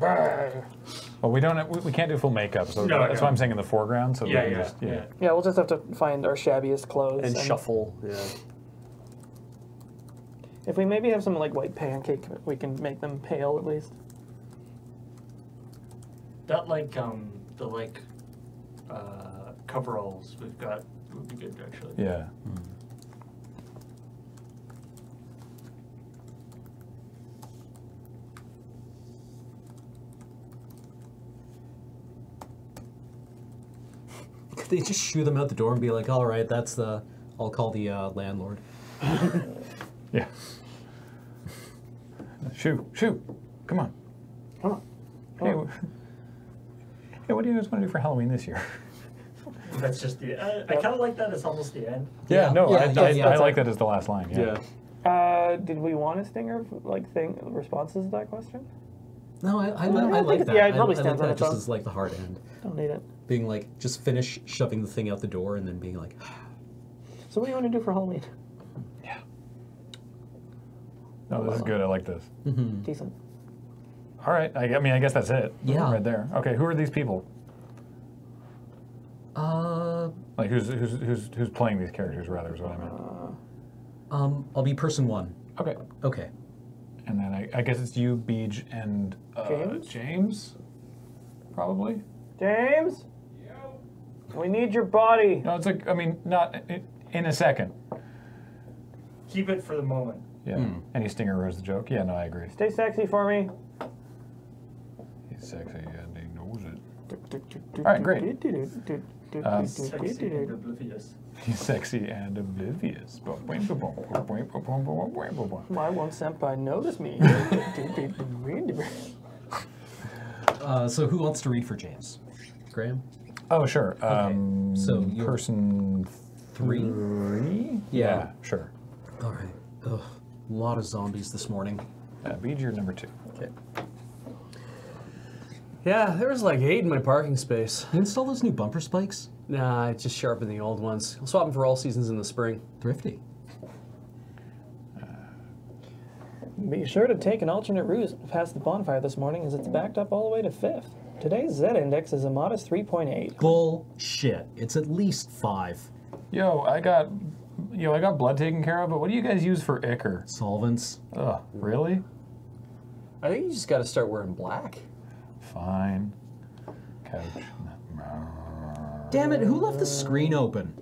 E: rrr." (laughs)
A: Well, we don't. We, we can't do full makeup, so
E: No,
A: that's
E: no.
A: why I'm saying in the foreground. So
E: yeah, yeah,
A: just,
E: yeah.
D: yeah, we'll just have to find our shabbiest clothes.
B: And shuffle. Yeah.
D: If we maybe have some like white pancake, we can make them pale at least.
E: That like um the like uh coveralls we've got would be good actually.
A: Yeah.
C: They just shoo them out the door and be like, "All right, that's the. I'll call the uh, landlord." (laughs)
A: Yeah. Shoo, shoo. Come on.
D: Come on.
A: Hey, w- hey, what do you guys want to do for Halloween this year? (laughs)
E: That's just the. I, I kind of like that. It's almost the end.
A: Yeah, no,
C: yeah,
A: I,
C: yeah,
A: I,
C: yeah.
A: I like that as the last line. Yeah.
B: Yeah.
D: Uh, did we want a stinger like thing responses to that question?
C: No, I, I, I,
D: I
C: I like
D: it-
C: that.
D: yeah, it
C: I-
D: probably
C: I,
D: stands
C: like
D: on
C: that
D: its
C: just as like the hard end,
D: Don't need it.
C: Being like just finish shoving the thing out the door and then being like,
D: So what do you want to do for Halloween? Yeah.
A: No, this is good. I like this.
D: Decent.
A: All right. I, I mean, I guess that's it.
C: Yeah.
A: Right there. Okay. Who are these people?
C: Uh,
A: Like, who's who's who's who's playing these characters? Rather, is what I meant.
C: um, I'll be person one.
A: Okay.
C: Okay.
A: And then I, I guess it's you, Beej, and uh,
D: James?
A: James. Probably.
D: James? We need your body.
A: No, it's like I mean, not in, in a second.
E: Keep it for the moment.
A: Yeah. Any stinger was the joke. Yeah. No, I agree.
D: Stay sexy for me.
A: He's sexy and he knows it.
D: All
A: right, great. Um,
E: Sexy and oblivious.
A: He's sexy and oblivious.
D: Why won't senpai notice me?
C: Uh, so who wants to read for James? Graham.
A: Oh, sure. Um,
C: so you're-
A: person
C: Three.
A: three.
C: Yeah.
A: sure.
C: All right. Ugh, a lot of zombies this morning.
A: Uh, Beej, you're number two.
C: Okay.
B: Yeah, there was like eight in my parking space.
C: You install those new bumper spikes?
B: Nah, I just sharpened the old ones. I'll swap them for all seasons in the spring.
C: Thrifty.
D: Be sure to take an alternate route past the bonfire this morning as it's backed up all the way to 5th. Today's Z-index is a modest 3.8.
C: Bullshit. It's at least five.
A: Yo, I got, yo, I got blood taken care of. But what do you guys use for ichor?
C: Solvents.
A: Ugh, really?
B: I think you just got to start wearing black.
A: Fine. Couch.
C: Damn it, who left the screen open?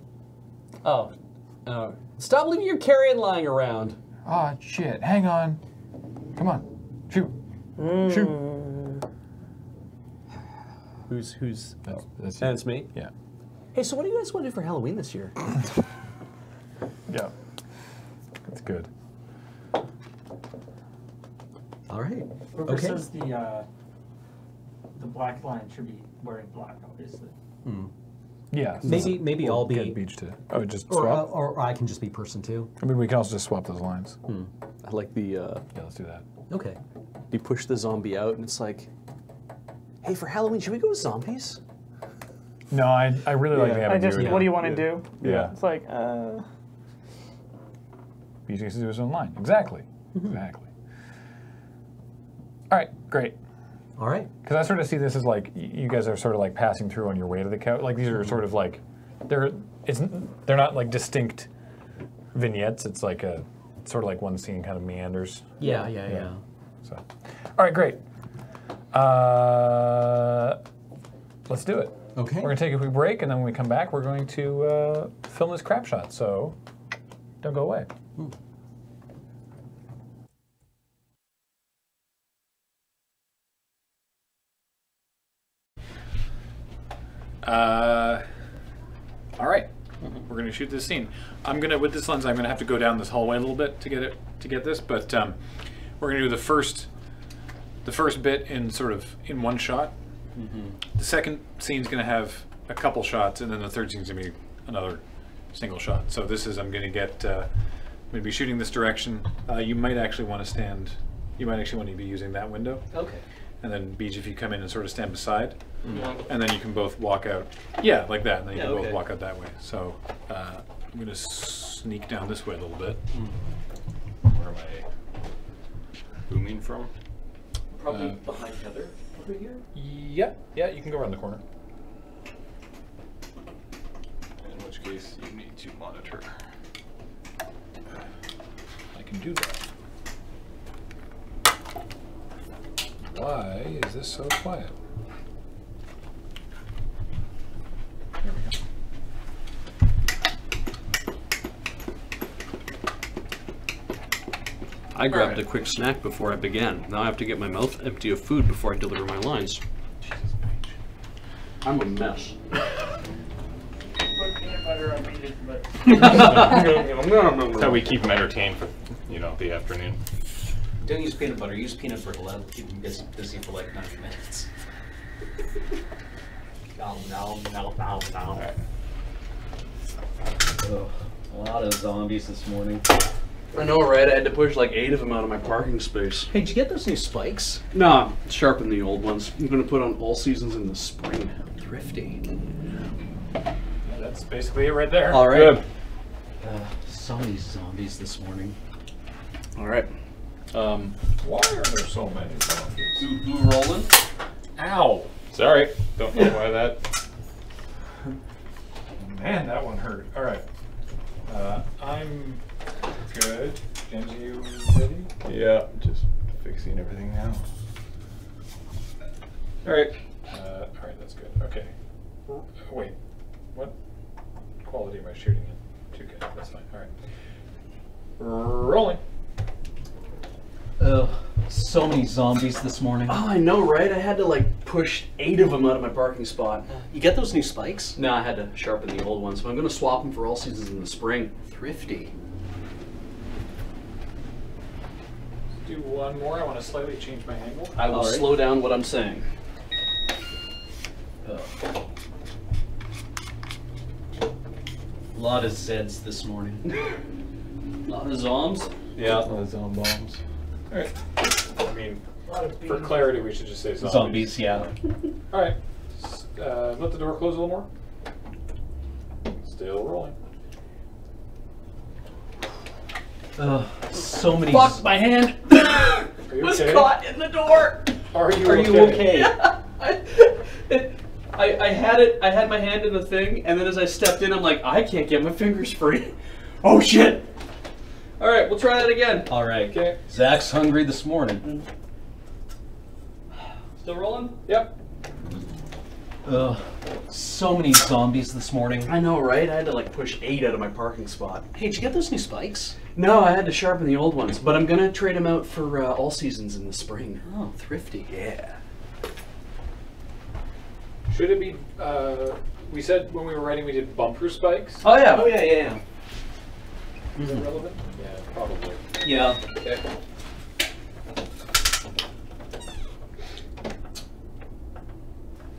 B: Oh, uh, stop leaving your carrion lying around.
A: Ah, shit. Hang on. Come on. Shoot. Shoot.
B: Who's who's?
A: That's, that's
B: And it's me.
A: Yeah.
B: Hey, so what do you guys want to do for Halloween this year? (laughs)
A: Yeah. That's good.
C: All right.
E: Whoever
C: Okay.
E: says the uh, the black line should be wearing black, obviously.
A: Yeah. so
C: Maybe maybe I'll be
A: Get Beej to. Oh, just
C: or, uh,
A: swap.
C: or I can just be person two.
A: I mean, we can also just swap those lines.
B: I like the uh,
A: Yeah, let's do that.
C: Okay.
B: you push the zombie out and it's like, hey, for Halloween, should we go with zombies?
A: No, I, I really like
B: Yeah.
A: the
D: I
A: ambiguity.
D: just, what do you want to do?
A: Yeah.
D: It's like, uh,
A: Beej gets to do his own line. Exactly. Exactly. All right, great.
C: All right.
A: Because I sort of see this as like y- you guys are sort of like passing through on your way to the couch. Like these are sort of like they're it's they're not like distinct vignettes. It's like a sort of like one scene kind of meanders.
C: Yeah, yeah, yeah.
A: Yeah. So, all right, great. Uh, let's do it.
C: Okay.
A: We're gonna take a quick break, and then when we come back, we're going to uh, film this Crapshoot. So, don't go away. Uh, all right, we're gonna shoot this scene. I'm gonna with this lens. I'm gonna have to go down this hallway a little bit to get it to get this, but um, we're gonna do the first the first bit in sort of in one shot. The second scene's gonna have a couple shots, and then the third scene's gonna be another single shot. So this is I'm gonna get uh, I'm gonna be shooting this direction. Uh, you might actually want to stand. You might actually want to be using that window,
B: Okay.
A: and then Beej, if you come in and sort of stand beside, and then you can both walk out. Yeah, like that, and then you
B: Yeah,
A: can
B: okay.
A: both walk out that way. So uh, I'm gonna sneak down this way a little bit.
F: Where am I booming from?
B: Probably
A: Uh,
B: behind Heather over here.
A: Yeah, yeah, you can go around the corner.
F: In which case, you need to monitor.
A: I can do that. Why is this so quiet? There we go.
B: I grabbed
A: Alright.
B: a quick snack before I began. Now I have to get my mouth empty of food before I deliver my lines. I'm a mess.
E: Put peanut butter on peanut butter.
F: That's how we keep them entertained for, you know, the afternoon.
G: Don't use peanut butter. Use peanut brittle. That'll keep them busy, busy for like 90 minutes. (laughs) nom, nom, nom, nom, nom. Ugh, a lot of zombies this morning.
B: I know, right? I had to push like eight of them out of my parking space.
C: Hey, did you get those new spikes?
B: Nah, sharpen the old ones. I'm gonna put on all seasons in the spring.
C: Thrifty.
A: That's basically it right there.
B: All right.
C: Uh, so many zombies this morning.
B: All right.
F: Um,
A: Why are there so many zombies?
B: Who, who rolling?
A: Ow!
F: sorry, don't know why that.
A: Man, that one hurt. All right. Uh, I'm good. James, are you ready?
F: Yeah, just fixing everything now. All right.
A: Uh, all right, that's good. Okay. R- Wait, what quality am I shooting in? 2K. That's fine. All right. Rolling.
C: Ugh, so many zombies this morning.
B: Oh, I know, right? I had to like push eight of them out of my parking spot.
G: You get those new spikes?
B: No, I had to sharpen the old ones, but I'm gonna swap them for all seasons in the spring.
G: Thrifty.
A: Do one more. I want to slightly change my angle.
B: I will
C: All right.
B: slow down what I'm saying.
C: Ugh. A lot of Zeds this morning.
B: A (laughs) lot of zoms.
F: Yeah.
A: The zone bombs. All right. I mean, for clarity, we should just say zombies.
C: Zombies, yeah.
A: All right. Uh, let the door close a little more. Still rolling.
C: Ugh, so many.
B: Fuck, my hand (coughs)
A: Are you
B: was
A: okay?
B: caught in the door.
A: Are you
C: Are
A: okay?
C: you okay? (laughs)
B: I, it, I, I had it. I had my hand in the thing, and then as I stepped in, I'm like, I can't get my fingers free. (laughs) Oh shit! All right, we'll try that again.
C: All right.
A: Okay.
C: Zach's hungry this morning. Mm.
B: Still rolling?
A: Yep.
C: Ugh, so many zombies this morning.
B: I know, right? I had to like push eight out of my parking spot.
G: Hey, did you get those new spikes?
B: No, I had to sharpen the old ones, but I'm gonna trade them out for uh, all seasons in the spring.
G: Oh, thrifty.
B: Yeah.
A: Should it be? Uh, we said when we were writing we did bumper spikes.
B: Oh yeah.
G: Oh, yeah, yeah, yeah.
A: Is it relevant? Yeah, probably.
C: Yeah.
A: Okay.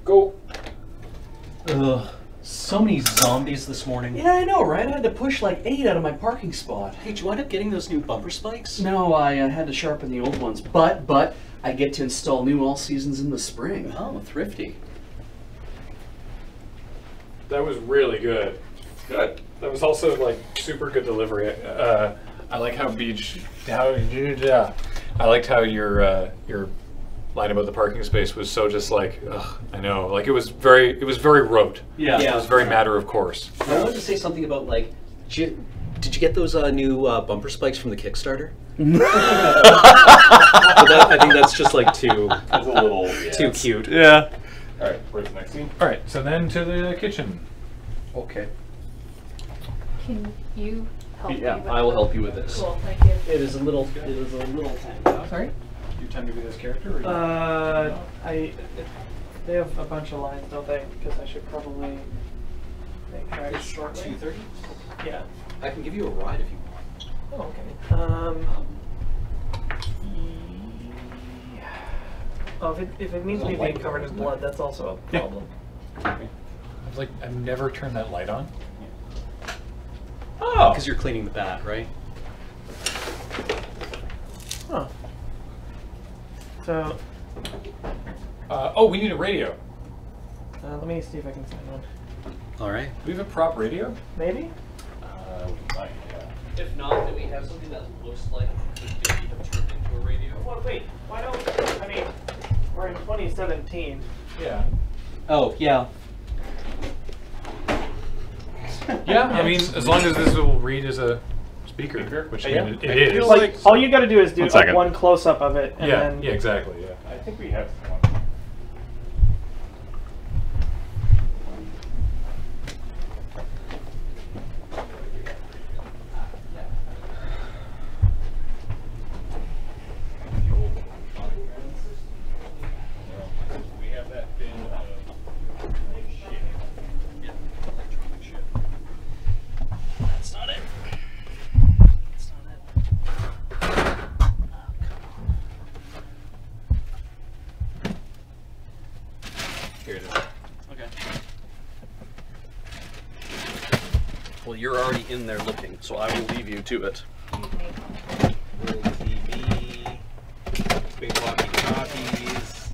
A: Go.
C: Ugh, so many zombies this morning.
B: Yeah, I know, right? I had to push like eight out of my parking spot.
G: Hey, did you wind up getting those new bumper spikes?
B: No, I uh, had to sharpen the old ones, but but I get to install new all seasons in the spring.
G: Oh, thrifty.
A: That was really good. Good. That was also like super good delivery. Uh, I like how Beej. How yeah. I liked how your uh, your line about the parking space was so just like ugh, I know. Like it was very it was very rote.
B: Yeah.
A: It was very matter of course.
G: I wanted to say something about like, did you, did you get those uh, new uh, bumper spikes from the Kickstarter? (laughs) (laughs) But that, I think that's just like too
F: It's a little.
G: too cute.
B: Yeah.
F: All right, where's the next scene?
A: All right. So then to the kitchen.
B: Okay.
H: Can you help me
B: Yeah,
H: with
B: I will help you with this.
H: Cool, thank you.
B: It is a little. It is a little tank.
D: Sorry?
A: Do you tend to be this character? Or you-
D: Uh, I. They have a bunch of lines, don't they? Because I should probably make tracks shortly.
G: Two thirty.
D: Yeah.
G: I can give you a ride if you want.
D: Oh, okay. Um.
G: Um,
D: Oh, if it, if it means me being covered in blood, that's also a problem.
A: Yeah.
D: problem.
A: I've like I've never turned that light on. Oh.
G: Because you're cleaning the bat, right?
D: Huh. So,
A: Uh, oh, we need a radio.
D: uh, let me see if I can find one.
G: All right.
A: Do we have a prop radio?
D: Maybe?
A: Uh, we might. Yeah.
B: If not, do we have something that looks like it could be turned into a radio?
D: Well, wait. Why don't. I mean, we're in 2017.
A: Yeah.
C: Oh, yeah.
A: Yeah, I mean, as long as this will read as a speaker, which I
F: Yeah.
A: mean, it,
F: I
A: it
F: feel like-
D: Like, all you gotta do is do
F: One
D: like one close up of it, and
A: yeah,
D: then.
A: yeah, exactly. Yeah.
F: I think we have one. We have that bin of shit. Electronic shit.
B: That's not it. That's not it.
G: Here it is.
B: Okay. Well, you're already in there looking, so I will leave you to it.
F: Little TV, big walkie talkies,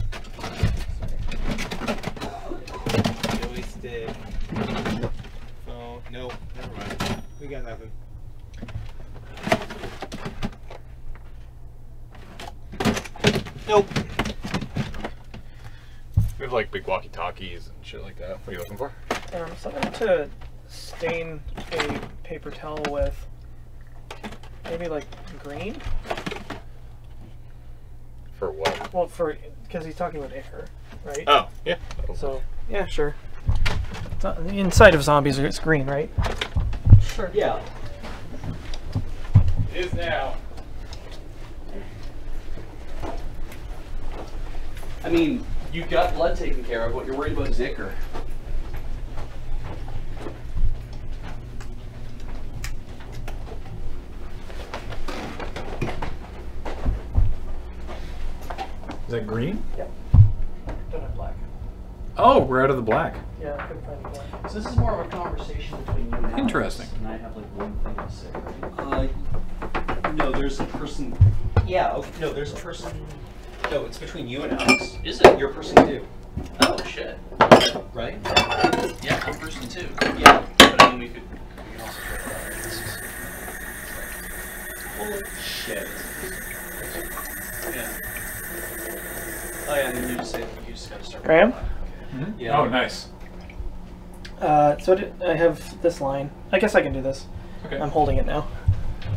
F: joystick. No, never mind. We got nothing.
G: Nope.
F: We have like big walkie-talkies and shit like that. What are you looking for?
D: Um, something to stain a paper towel with. Maybe like green.
F: For what?
D: Well, for because he's talking about air, right?
F: Oh, yeah. that'll-
D: So yeah, sure. It's not- the inside of zombies, it's green, right?
B: Sure.
G: Yeah.
F: Is now.
B: I mean, you've got blood taken care of. What you're worried about is ichor.
A: That green?
D: Don't have black.
A: Oh, we're out of the black.
D: Yeah, I couldn't find black.
B: So this is more of a conversation between you and Alex,
A: Interesting.
B: And I have like one thing to say, right? Uh, no, there's a person.
G: Yeah. Okay. No, there's a person. No, it's between you and Alex.
B: Is it?
G: You're person two,
B: Oh shit.
G: right?
B: Yeah, I'm person two.
G: Yeah.
B: But I mean, we could. We can also try that. This is-
G: Holy shit.
B: Yeah. Oh yeah, you just you just gotta start.
D: Graham?
B: Yeah.
A: Oh, nice.
D: Uh, so I did- I have this line. I guess I can do this.
A: Okay.
D: I'm holding it now.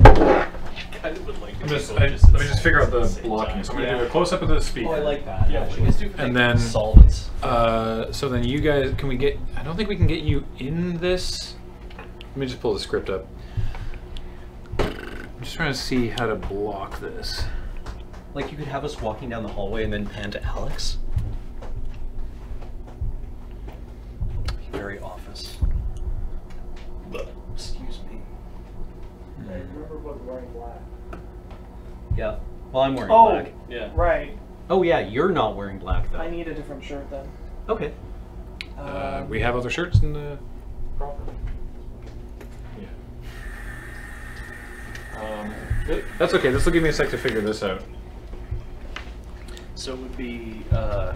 B: kind would like.
A: I'm just,
B: people
A: I,
B: just
A: let me just figure out the
B: at the same
A: blocking.
B: time.
A: So I'm gonna
B: Yeah.
A: do a close up of the speaker.
G: Oh, I like that.
A: Yeah.
B: What you guys do?
A: And then,
B: solvents.
A: uh, so then you guys, can we get? I don't think we can get you in this. Let me just pull the script up. I'm just trying to see how to block this.
G: Like you could have us walking down the hallway and then pan to Alex.
B: Very office. But excuse me.
D: I remember what wearing black.
G: Yeah. Well, I'm wearing
D: Oh,
G: black.
B: Yeah.
D: right.
G: Oh yeah, you're not wearing black though.
D: I need a different shirt then.
G: Okay.
A: Uh,
D: Um,
A: we have other shirts in the proper. Yeah. Um, that's okay. This will give me a sec to figure this out.
B: So it would be. Uh,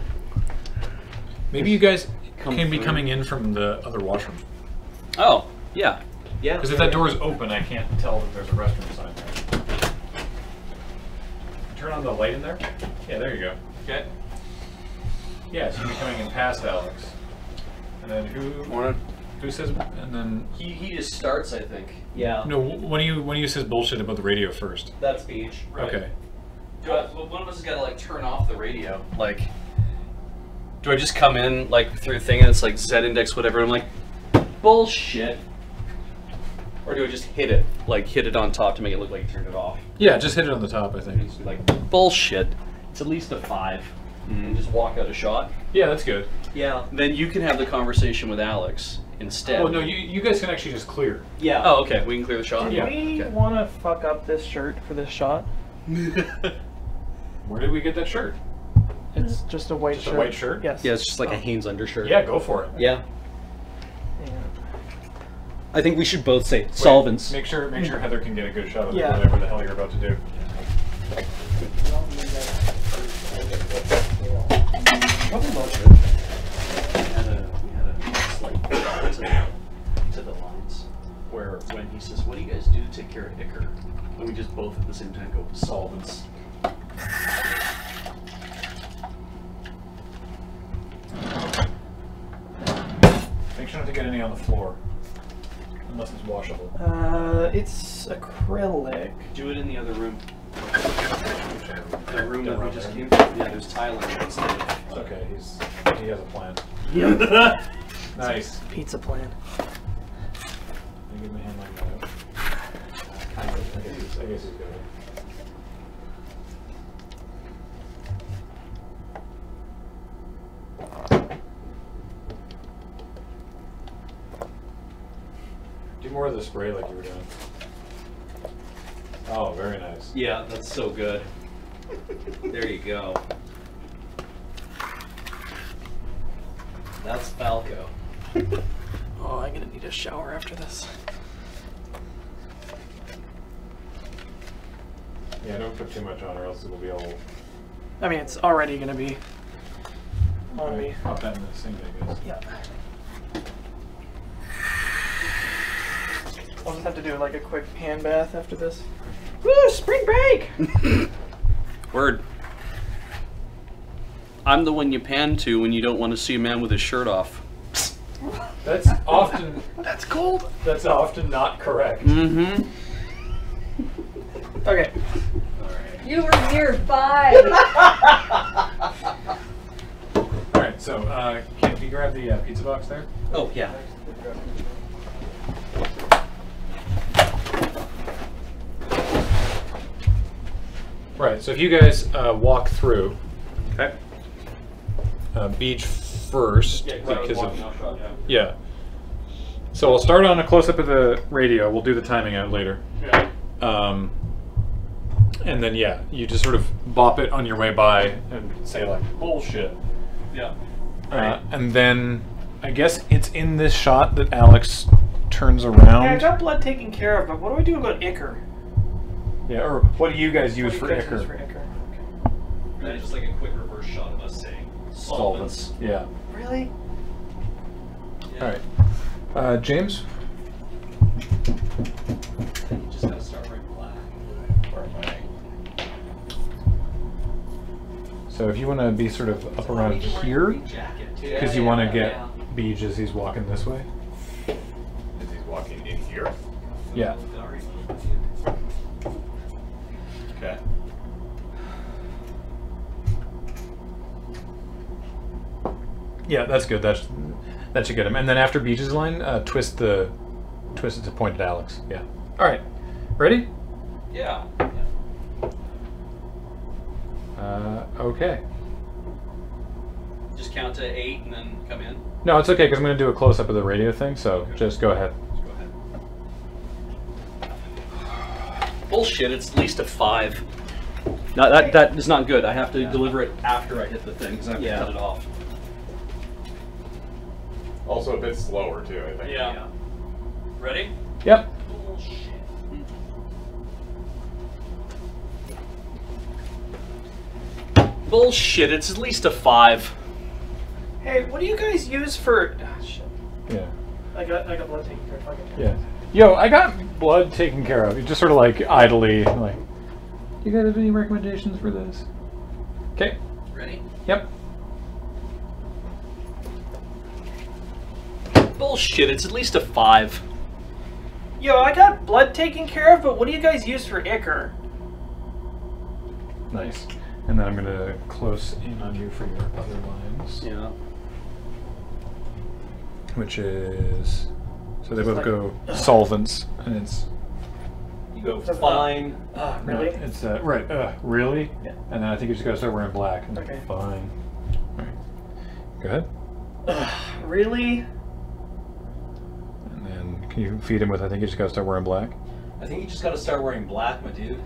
A: Maybe you guys
B: Come
A: can be
B: through.
A: coming in from the other washroom.
B: oh yeah.
G: Yeah.
A: Because if that door is open, I can't tell that there's a restroom sign there. Turn on the light in there. Yeah, there you go.
B: Okay.
A: Yeah, so you're coming in past Alex. And then who?
B: Wanna?
A: Who says? And then
B: He he just starts, I think.
G: Yeah.
A: no. When you when you says bullshit about the radio first.
G: That's Beej.
B: Right.
A: Okay.
B: Do I, well, one of us has got to like turn off the radio. Like, do I just come in like through a thing and it's like Z index whatever? And I'm like, bullshit. Or do I just hit it, like hit it on top to make it look like you turned it off?
A: Yeah, just hit it on the top. I think.
B: Just like, bullshit. It's at least a five. Mm-hmm. And just walk out a shot.
A: Yeah, that's good.
G: Yeah.
B: Then you can have the conversation with Alex instead.
A: Oh no, you you guys can actually just clear.
G: Yeah.
B: Oh, okay. We can clear the shot.
D: Do
A: Yeah.
D: we
B: Okay.
D: want to fuck up this shirt for this shot? (laughs)
A: Where did we get that shirt?
D: It's just a white
A: Just a
D: shirt.
A: white shirt?
D: Yes.
G: Yeah, it's just like a Hanes undershirt.
A: Yeah, go for it.
G: Yeah.
D: Yeah.
G: I think we should both say solvents.
A: Make sure make sure Heather can get a good shot of
D: Yeah.
A: whatever the hell you're about to do.
B: Probably not good. We had a, we had a slight to the, to the lines where when he says, What do you guys do to take care of ichor? And we just both at the same time go, Solvents.
A: Make sure not to get any on the floor. Unless it's washable.
D: Uh, it's acrylic.
B: Do it in the other room. The room that we just
A: there.
B: came from. Yeah, there's tile instead.
A: It's okay, he's he has a plan.
D: Yeah. (laughs)
A: Nice.
D: Pizza plan.
A: Can you give me a hand like that? Kind of. I guess he's, I guess he's got the spray like you were doing. Oh, very nice.
B: Yeah, that's so good. There you go. That's Falco. (laughs)
D: Oh, I'm gonna need a shower after this.
A: Yeah, don't put too much on or else it will be all.
D: I mean, it's already gonna be on me.
A: Pop that in the sink, I guess.
D: Yeah. I'll just have to do like a quick hand bath after this. Woo! Spring break. (laughs)
B: Word. I'm the one you pan to when you don't want to see a man with his shirt off.
A: That's often (laughs)
B: That's cold.
A: that's often not correct.
B: Mm-hmm.
D: Okay.
H: You were nearby. (laughs)
A: All right, so uh, can you grab the uh, pizza box there?
G: Oh yeah.
A: Right. So if you guys uh, walk through,
F: Okay.
A: uh, Beej first because of yeah. So we'll start on a close up of the radio. We'll do the timing out later.
F: Yeah.
A: Um, and then yeah, you just sort of bop it on your way by and say like bullshit.
B: Yeah.
A: Uh, and then I guess it's in this shot that Alex turns
D: Yeah, I
A: around.
D: got blood taken care of, but what do I do about ichor?
A: Yeah, or what do you guys use for
D: What do you guys use
A: ichor?
D: for ichor?
B: That is just like a quick reverse shot of us saying
A: Solvents. Yeah.
D: Really?
A: All right. Uh, James.
B: You just gotta start wearing black.
A: So if you want to be sort of up around here, because you want to get Beej as he's walking this way.
F: Is he walking in here?
A: Yeah.
F: Okay.
A: Yeah, that's good. That's that should get him. And then after Beej's line, uh, twist the twist it to point at Alex. Yeah. All right. Ready?
B: Yeah.
A: Uh, okay.
B: Just count to eight and then come in.
A: No, it's okay because I'm going to do a close up of the radio thing. So ahead.
B: Just go ahead. Bullshit, it's at least a five. No, that, that is not good. I have to deliver it after I hit the thing because I have
G: Yeah.
B: to cut it off.
F: Also a bit slower too, I think.
B: Yeah. Ready?
A: Yep.
B: Bullshit. Bullshit, it's at least a five.
D: Hey, what do you guys use for? Ah, shit.
A: Yeah.
D: I got I got blood taken care of.
A: Yeah. Yo, I got blood taken care of. You just sort of like idly like. You guys have any recommendations for this? Okay.
B: Ready?
A: Yep.
B: Bullshit, it's at least a five.
D: Yo, I got blood taken care of, but what do you guys use for ichor?
A: Nice. And then I'm gonna close in on you for your other lines.
B: Yeah.
A: Which is so they both
D: like-
A: go solvents and it's
B: You go
D: Does
B: fine.
D: Uh,
A: no,
D: really?
A: it's uh, right uh, really
D: Yeah.
A: and then I think you just gotta start wearing black. and
D: Okay.
A: Fine. All right. Go ahead.
D: Ugh, really?
A: And then can you feed him with? I think you just gotta start wearing black.
G: I think you just got to start wearing black, my dude.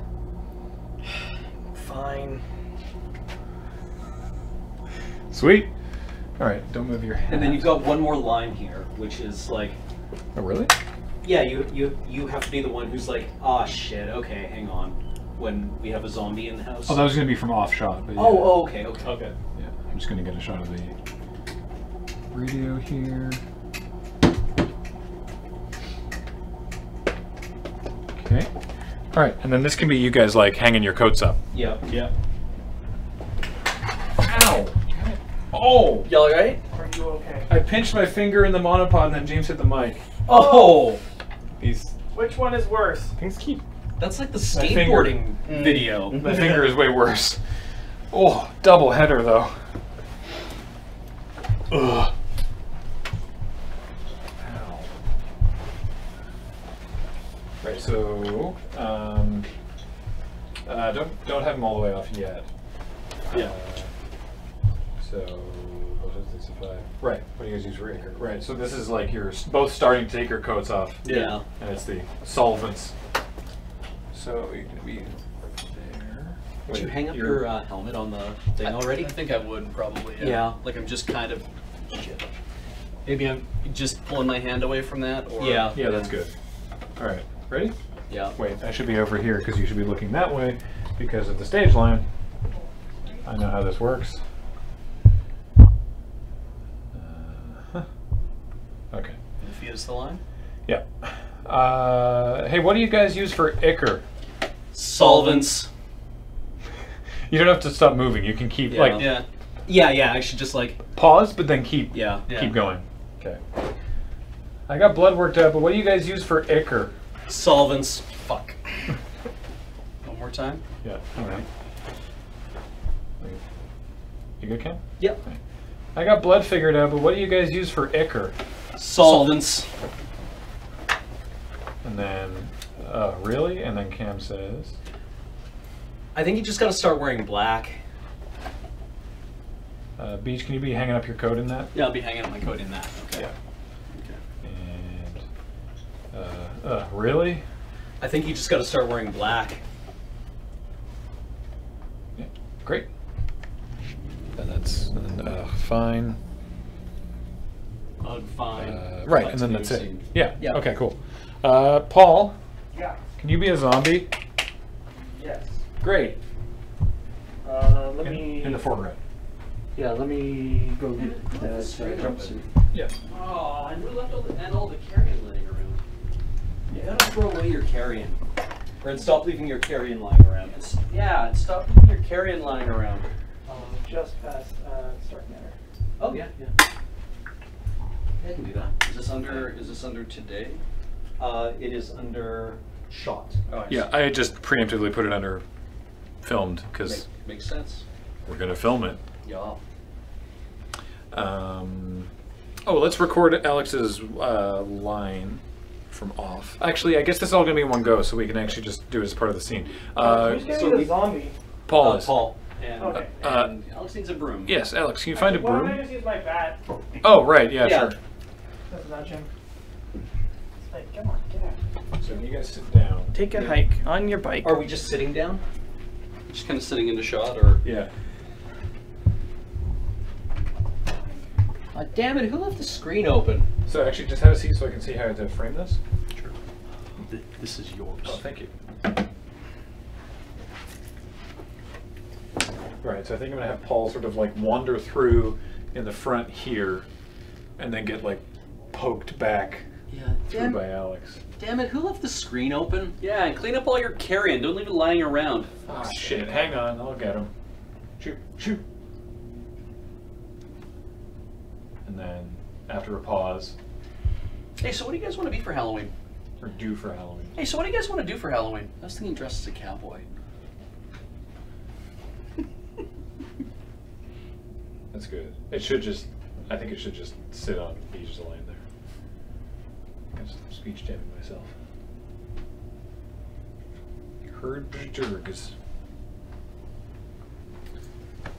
G: (sighs)
D: Fine.
A: Sweet. All right. Don't move your head.
G: And then you've got one more line here, which is like,
A: Oh really?
G: yeah, you you you have to be the one who's like, ah, shit, okay, hang on, when we have a zombie in the house.
A: Oh, that was gonna be from off shot. But yeah.
G: oh, oh, okay, okay.
B: Okay.
A: Yeah, I'm just gonna get a shot of the radio here. Okay. All right, and then this can be you guys like hanging your coats up.
G: Yeah.
B: Yeah.
A: Ow! Oh!
B: Y'all right?
D: Are you okay?
A: I pinched my finger in the monopod, and then James hit the mic.
G: Oh,
A: He's
D: Which one is worse?
A: things keep.
B: That's like the
A: My finger.
B: skateboarding video.
A: My finger is way worse. Oh, double header though. Ugh. Ow. Right, so um, uh, don't don't have them all the way off yet.
B: Yeah.
A: Uh, so what is. Right. What do you guys use for ichor? Right. So this is like you're both starting to take your coats off.
B: Yeah.
A: And it's the solvents. So you're gonna be there.
G: did you hang up
A: you're-
G: your uh, helmet on the thing already?
B: I think I would probably. Yeah.
G: Yeah.
B: Like I'm just kind of. Shit. Maybe I'm just pulling my hand away from that, or
G: Yeah.
A: Yeah, that's good. All right, ready?
B: yeah.
A: Wait, I should be over here because you should be looking that way because of the stage line. I know how this works. Uh, huh. Okay.
B: Infuse the line.
A: Yeah. Uh, hey, what do you guys use for ichor?
B: Solvents. (laughs)
A: You don't have to stop moving. You can keep like
B: Yeah.
G: Yeah, yeah. I should just like.
A: Pause, but then keep
G: Yeah.
B: Yeah.
A: keep going. Okay. I got blood worked up, but what do you guys use for ichor?
G: Solvents.
B: Fuck. (laughs) One more time.
A: Yeah. All right. You good, Ken?
G: Yep.
A: I got blood figured out, but what do you guys use for ichor?
G: Solvents.
A: And then, uh, really? And then Cam says,
G: I think you just got to start wearing black.
A: uh, Beej, can you be hanging up your coat in that?
B: Yeah, I'll be hanging up my coat in that. Okay.
A: Yeah. And, uh, uh, really?
G: I think you just got to start wearing black.
A: Yeah. Great. Then that's and, uh, fine.
B: Fine.
A: Uh, right, and then that's it. Yeah.
G: Yeah.
A: Okay. Cool. Uh, Paul,
E: Yeah.
A: can you be a zombie?
E: Yes.
A: Great.
E: Uh, let
A: In,
E: me.
A: in the foreground.
E: Yeah, let me go get that uh, jumpsuit.
A: Yeah.
B: Oh, and we left all the, and all the carrion laying around.
G: You gotta throw away your carrion. Or and stop leaving your carrion lying around.
B: It's, yeah, and stop leaving your carrion lying around.
D: Um, just past uh, Stark Manor.
B: Oh yeah, yeah. Yeah, I can do that. Is this under? Is this under today?
G: Uh, it is under shot.
B: Oh, I
A: Yeah, I just preemptively put it under filmed because
B: Make, makes sense.
A: we're gonna film it.
B: Yeah.
A: Um, oh, let's record Alex's uh, line from off. Actually, I guess this is all gonna be in one go, so we can actually just do it as part of the scene. Uh,
D: Who's getting
G: so
D: the
G: we-
D: zombie?
A: Paul
G: Uh,
A: is.
G: Paul.
B: And,
D: Okay.
A: Uh,
B: and Alex needs a broom.
A: Yes, Alex, can you find a
D: Why don't I
A: broom?
D: just use my bat?
A: Oh, right. Yeah,
G: Yeah.
A: sure.
D: That's not Jim. It's like, come on, get out.
A: So you guys sit down.
D: Take a hike on your bike.
G: Are we just sitting down?
B: Just kind of sitting in the shot, or
A: Yeah.
G: Uh, damn it! Who left the screen open?
A: So actually, just have a seat so I can see how to frame this.
B: Th- this is yours.
A: Oh, thank you. Right, so I think I'm gonna have Paul sort of like wander through in the front here, and then get like poked back
B: Yeah.
A: through
B: Damn,
A: by Alex.
G: Damn it! Who left the screen open?
B: yeah, and clean up all your carrion. Don't leave it lying around.
A: Oh shit! Hang on, I'll get him. Shoot! Shoot! And then after a pause,
B: Hey, so what do you guys want to be for Halloween?
A: or do for Halloween.
B: Hey, so what do you guys want to do for Halloween? I was thinking dress as a cowboy. (laughs)
A: That's good. It should just. I think it should just sit on Beej's line there. I'm just speech jamming myself. Heard jergs.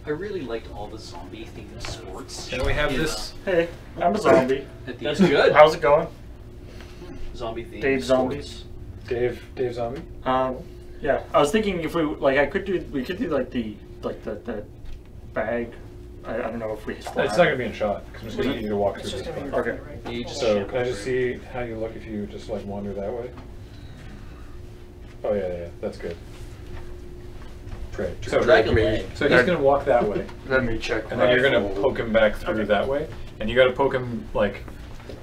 B: I really liked all the zombie themed sports.
A: And we have
B: in,
A: this.
E: Hey, I'm a zombie.
B: uh, at the
G: That's good.
E: How's it going?
B: zombie themed
E: Dave
B: sports.
E: Zombies.
A: Dave. Dave Zombie.
E: Um, yeah, I was thinking if we like, I could do, we could do like the like the the bag. I, I don't know if we.
A: It's not gonna be in shot because I'm just gonna need you to walk
D: It's
A: through
D: just
A: this.
D: gonna be
A: part.
E: Okay.
D: right?
B: Yeah, you just
A: So can I just see how you look if you just like wander that way? Oh yeah, yeah, that's good. Great. So,
B: Drag a leg.
A: so he's gonna walk that way,
E: Let me check.
A: and then you're gonna poke him back through that way, and you gotta poke him like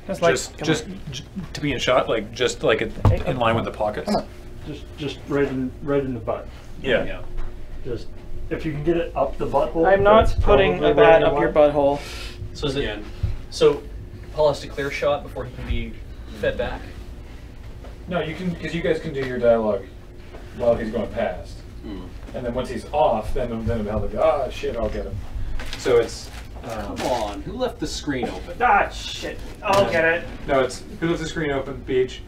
D: That's like,
A: just
D: come
A: just
D: on.
A: j- to be in shot, like just like it,
D: Hey,
A: in line with the pockets.
E: Come on. Just just right in right in the butt.
A: Yeah.
B: Yeah.
E: Just if you can get it up the butthole.
D: I'm not putting
E: probably
D: a bat
E: you
D: up your butthole.
G: So is it?
B: Again.
G: So Paul has to clear shot before he can be fed back.
A: No, you can because you guys can do your dialogue while he's going past,
B: Hmm.
A: and then once he's off, then then he'll be ah shit, I'll get him. So it's um,
G: Come on, who left the screen open?
D: Ah, shit. I'll get it.
A: no, it's who left the screen open, Beej.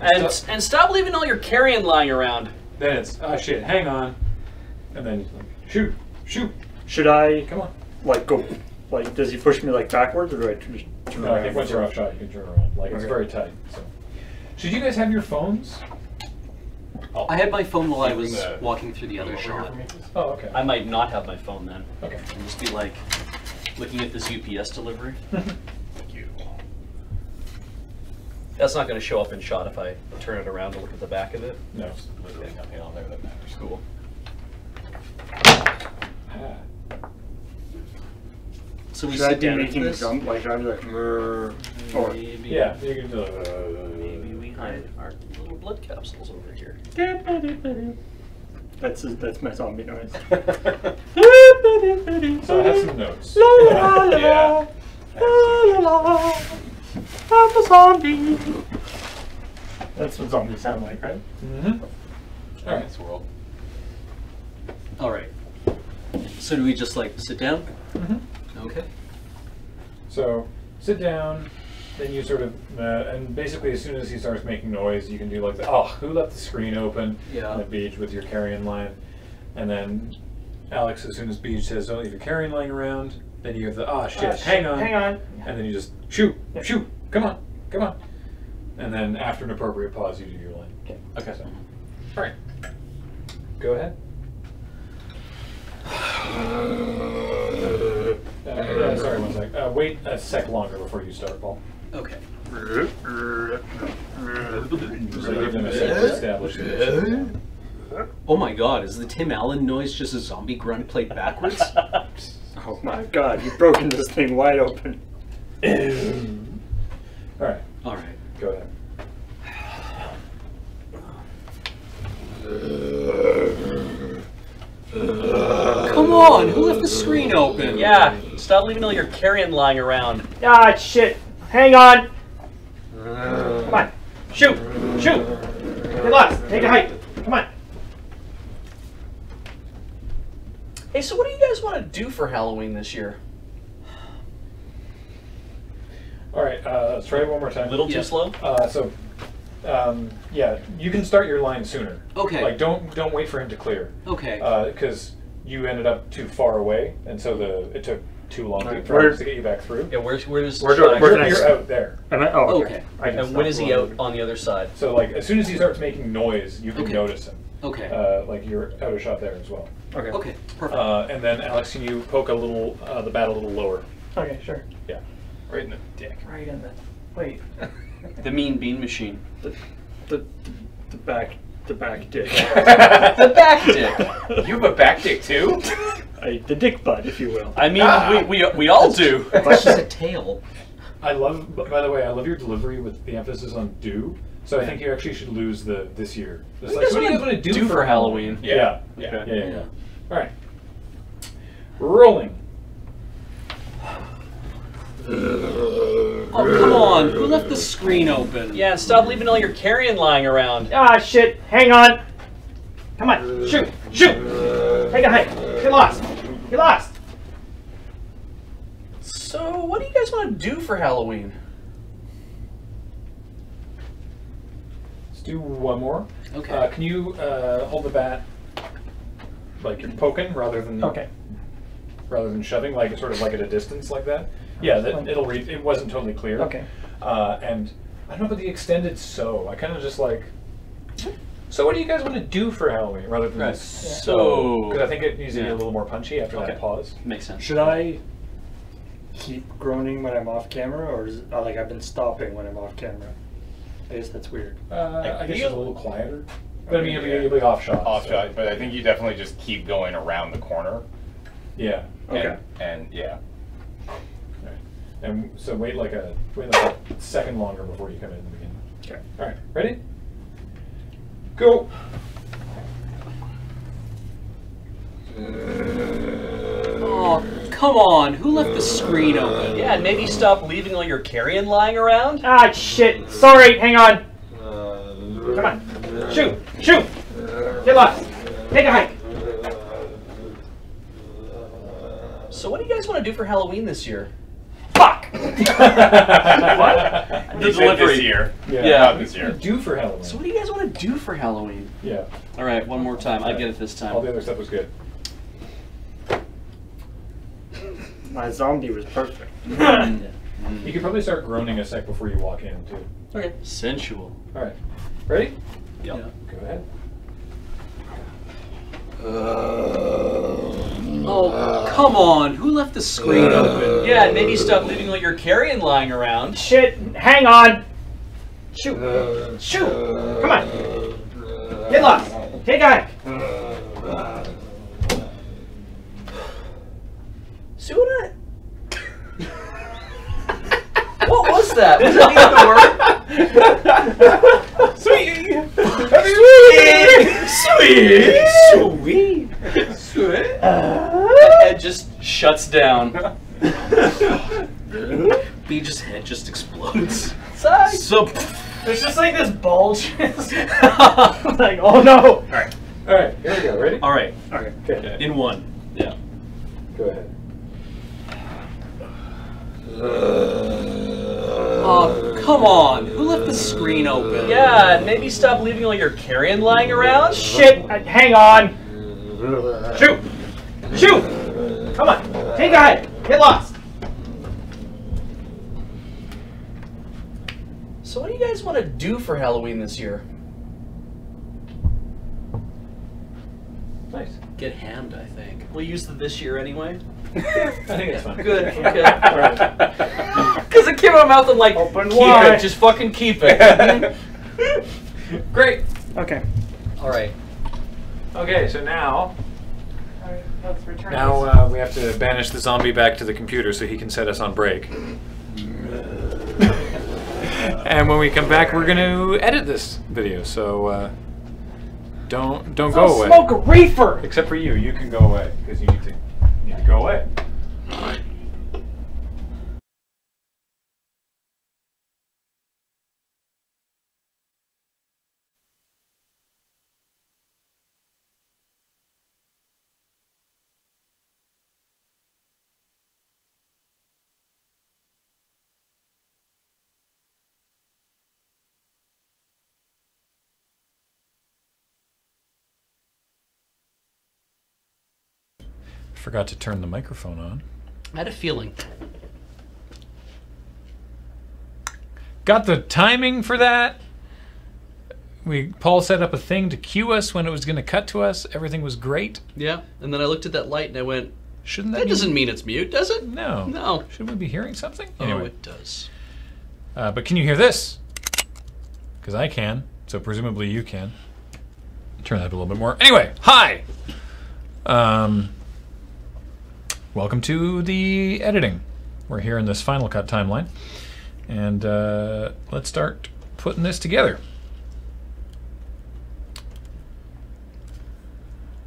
B: And
A: So-
B: and stop leaving all your carrion lying around.
A: Then it's ah shit, hang on, and then like, shoot, shoot,
E: Should I
A: come on.
E: like go? Like, does he push me like backwards, or do I just turn
A: No, I
E: around?
A: think once you're off shot, you can turn around. Like it's very tight. So, should you guys have your phones?
B: I had my phone while I was
F: the-
B: walking through the other
F: Over
B: shot.
A: Oh, okay.
B: I might not have my phone then.
A: okay.
B: And just be like looking at this UPS delivery. (laughs)
F: Thank you.
B: That's not going to show up in shot if I turn it around to look at the back of it.
A: No.
F: Literally nothing on there that matters.
B: Cool. So we
E: Should I
B: sit
E: be
B: down
E: making
B: at
E: a
B: this.
E: jump? Like, should I be like, "Grr," or
B: Maybe,
A: Yeah, you can do it.
B: maybe we hide our little blood capsules over here.
E: That's that's my zombie noise. (laughs)
A: So I have some notes. (laughs)
F: yeah.
E: I'm a zombie. That's what zombies sound like, right?
A: Mm-hmm.
F: All right, this world.
B: All right. So do we just like sit down?
A: Mm-hmm.
B: Okay.
A: So sit down, then you sort of, uh, and basically as soon as he starts making noise, you can do like the, oh, who left the screen open?
B: Yeah.
A: And the Beej with your carrion line. And then Alex, as soon as Beej says, don't leave your carrion lying around, then you have the, oh shit,
D: Ah,
A: hang
D: shit,
A: on.
D: hang on.
A: And then you just shoot,
D: Yeah.
A: shoot, come on, come on. And then after an appropriate pause, you do your line.
D: Okay.
A: Okay. So, all right. Go ahead. Uh, yeah, sorry, one sec. Uh, wait a sec longer before you start, Paul.
B: Okay.
A: So give them a sec to establish the
G: Oh my god, is the Tim Allen noise just a zombie grunt played backwards? (laughs)
E: Oh my god, you've broken this thing wide open.
A: All right,
B: All right.
A: go ahead.
B: Come on, who left the screen open? Yeah, stop leaving all your carrion lying around.
D: Ah, shit. Hang on. Come on. Shoot. Shoot. Get lost. Take a hike. Come on.
B: Hey, so what do you guys want to do for Halloween this year?
A: All right, uh, let's try it one more time.
B: A little
G: Yeah.
B: too slow?
A: Uh, so, um, yeah, you can start your line sooner.
G: Okay.
A: Like, don't don't wait for him to clear.
G: Okay.
A: Because you ended up too far away, and so the it took too long to,
E: Right,
A: for us to get you back through.
B: Yeah, where's where's
E: We're
B: Shine?
E: doing-
A: You're, out there.
E: Am I? Oh, okay.
B: Okay.
A: I
B: And when is he out on the other side?
A: So, like, as soon as he starts making noise, you can
G: Okay.
A: notice him.
G: Okay.
A: Uh, like, you're out of shot there as well.
E: Okay.
G: okay. Perfect.
A: Uh, and then, Alex, can you poke a little uh, the bat a little lower?
D: Okay, sure.
A: Yeah.
F: Right in the dick.
D: Right in the. Wait. (laughs)
B: The mean bean machine.
E: The, the, the back, the back dick. (laughs)
B: The back dick. (laughs)
F: You have a back dick too?
E: I, the dick butt, if you will.
B: I mean,
F: Ah.
B: we, we, we all do.
G: That's just a tail.
A: I love, by the way, I love your delivery with the emphasis on do. So I think you actually should lose the this year. Just
B: What
A: like,
B: do you guys wanna
A: wanna
B: do for Halloween?
A: Yeah. Yeah.
F: Yeah.
A: Yeah.
B: Okay.
A: yeah, yeah. All right. Rolling.
G: Oh, come on. Who left the screen open?
B: Yeah, stop leaving all your carrion lying around.
D: Ah, shit. Hang on. Come on. Shoot. Shoot. Take a hike. Get lost. Get lost.
B: So, what do you guys want to do for Halloween?
A: Let's do one more.
G: Okay.
A: Uh, can you uh, hold the bat like you're poking rather than
D: Okay.
A: rather than shoving, like sort of like at a distance like that? Yeah, that, it'll read. It wasn't totally clear.
D: Okay.
A: Uh, and I don't know about the extended so. I kind of just like. So what do you guys want to do for Halloween rather than
B: Right. So-
A: Because I think it needs to be a little more punchy after
B: Okay.
A: that pause.
B: Makes sense.
E: Should I keep groaning when I'm off camera, or is it, uh, like I've been stopping when I'm off camera? I guess that's weird.
A: Uh, I guess it's a little quieter. But I mean, you'll be,
F: Yeah.
A: you'll be off shot.
F: Off
A: so-
F: shot, but I think you definitely just keep going around the corner.
A: Yeah.
E: Okay.
F: And, and yeah.
A: Right. And so wait like a wait like a second longer before you come in at the beginning.
E: Okay.
A: All right. Ready? Go.
G: Oh, come on. Who left the screen open?
B: Yeah, and maybe stop leaving all your carrion lying around.
D: Ah, shit. Sorry. Hang on. Come on. Shoot. Shoot. Get lost. Take a hike.
B: So, what do you guys want to do for Halloween this year?
D: Fuck. (laughs)
F: The
B: delivery.
F: this year.
B: Yeah.
F: Not this year.
A: Do for Halloween.
B: So, what do you guys want to do for Halloween?
A: yeah.
B: All right, one more time. I get it this time.
A: All the other stuff was good.
E: My zombie was perfect.
A: You could probably start groaning a sec before you walk in too.
B: Okay. Sensual.
A: All right. Ready?
B: Yep.
A: Go ahead.
G: Uh, Oh, come on. Who left the screen open?
B: Yeah, maybe stop leaving all your carrion lying around.
D: Shit. Hang on. Shoot. Shoot. Come on. Get lost. Take a hike.
B: So what? I- what was that? Was that the word? Sweet. Sweet. Sweet, sweet, sweet. head just shuts down. Beej's head just explodes. So,
D: There's just like this bulge. (laughs) like, oh no!
A: All right, Alright, here we go. Ready?
B: all right,
A: Okay.
B: in one. Yeah.
A: Go ahead.
B: Oh, come on. Who left the screen open? Yeah, maybe stop leaving all your carrion lying around.
D: Shit! uh, hang on! Shoot! Shoot! Come on! Take a hike! Get lost!
B: So, what do you guys want to do for Halloween this year?
A: Nice.
B: Get hammed, I think. We'll use the this year anyway.
A: I think it's fine.
B: Good. (laughs) Okay. Because it came out of my mouth and like,
D: Open
B: keep
D: wide.
B: it. Just fucking keep it. (laughs) Great.
D: Okay.
B: All right.
A: Okay, so now
D: Let's return
A: now uh, we have to banish the zombie back to the computer so he can set us on break. (laughs) and when we come back, we're going to edit this video. So uh, don't don't go
D: I'll
A: away.
D: smoke a reefer!
A: Except for you, you can go away because you need to you need to go away. Forgot to turn the microphone on.
B: I had a feeling.
A: Got the timing for that. We Paul set up a thing to cue us when it was going to cut to us. Everything was great.
B: Yeah. And then I looked at that light and I went,
A: Shouldn't that,
B: that doesn't mean it's mute, does it?
A: No.
B: No.
A: Shouldn't we be hearing something?
B: Oh, it does.
A: uh, but can you hear this? Because I can. So presumably you can. Turn that up a little bit more. Anyway, hi. Um, welcome to the editing. We're here in this Final Cut timeline, and uh, let's start putting this together.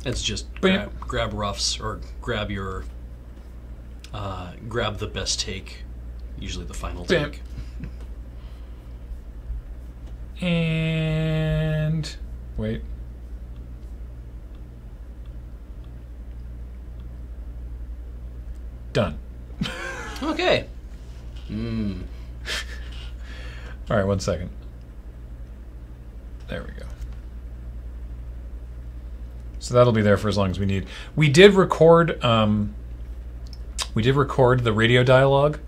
B: It's just grab, grab roughs or grab your, uh, grab the best take, usually the final
A: Bam.
B: take.
A: And wait. Done.
B: Okay. Mm. (laughs)
A: All right, one second. There we go. So that'll be there for as long as we need. We did record. Um, we did record the radio dialogue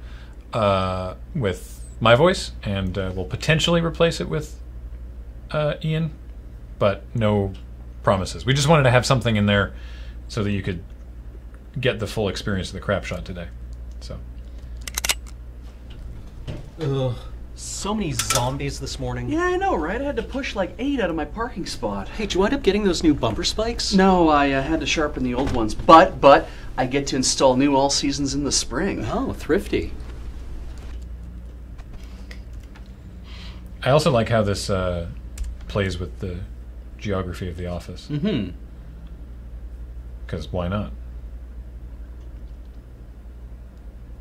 A: uh, with my voice, and uh, we'll potentially replace it with uh, Ian, but no promises. We just wanted to have something in there so that you could get the full experience of the Crapshoot today. So Ugh.
C: So many zombies this morning.
B: Yeah, I know, right? I had to push like eight out of my parking spot.
C: Hey, did you wind up getting those new bumper spikes?
B: No, I uh, had to sharpen the old ones, but but I get to install new all seasons in the spring.
C: Oh, thrifty.
A: I also like how this uh, plays with the geography of the office.
B: Mm-hmm.
A: Because why not?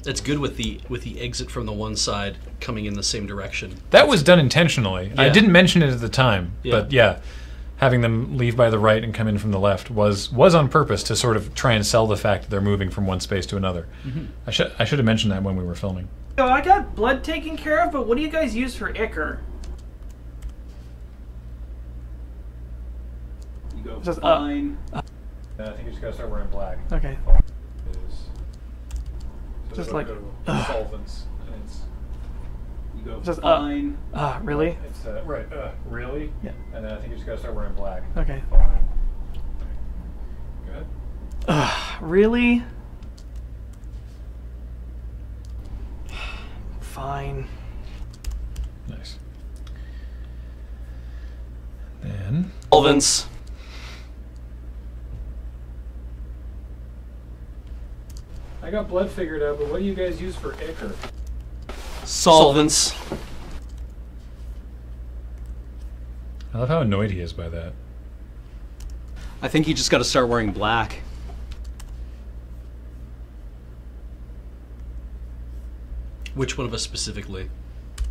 B: It's good with the with the exit from the one side coming in the same direction.
A: That was done intentionally. I didn't mention it at the time,
B: Yeah.
A: but yeah, having them leave by the right and come in from the left was was on purpose to sort of try and sell the fact that they're moving from one space to another. I should I should have mentioned that when we were filming.
D: So I got blood taken care of, but what do you guys use for ichor?
G: You go
D: Just, uh,
G: fine.
A: I think you just gotta start wearing black.
D: Okay.
A: so
D: Just like-
A: go solvents. And it's
G: you go
D: just, uh,
G: fine.
D: Ah, really?
A: it's uh, right. Uh, really?
D: Yeah.
A: And then I think you just gotta start wearing black.
D: Okay.
A: Fine. Good.
D: Ugh, really? Fine.
A: Nice. Then
B: Solvents.
A: I got blood figured out, but what do you guys use for ichor?
B: Solvents.
A: I love how annoyed he is by that.
B: I think you just got to start wearing black.
I: Which one of us specifically?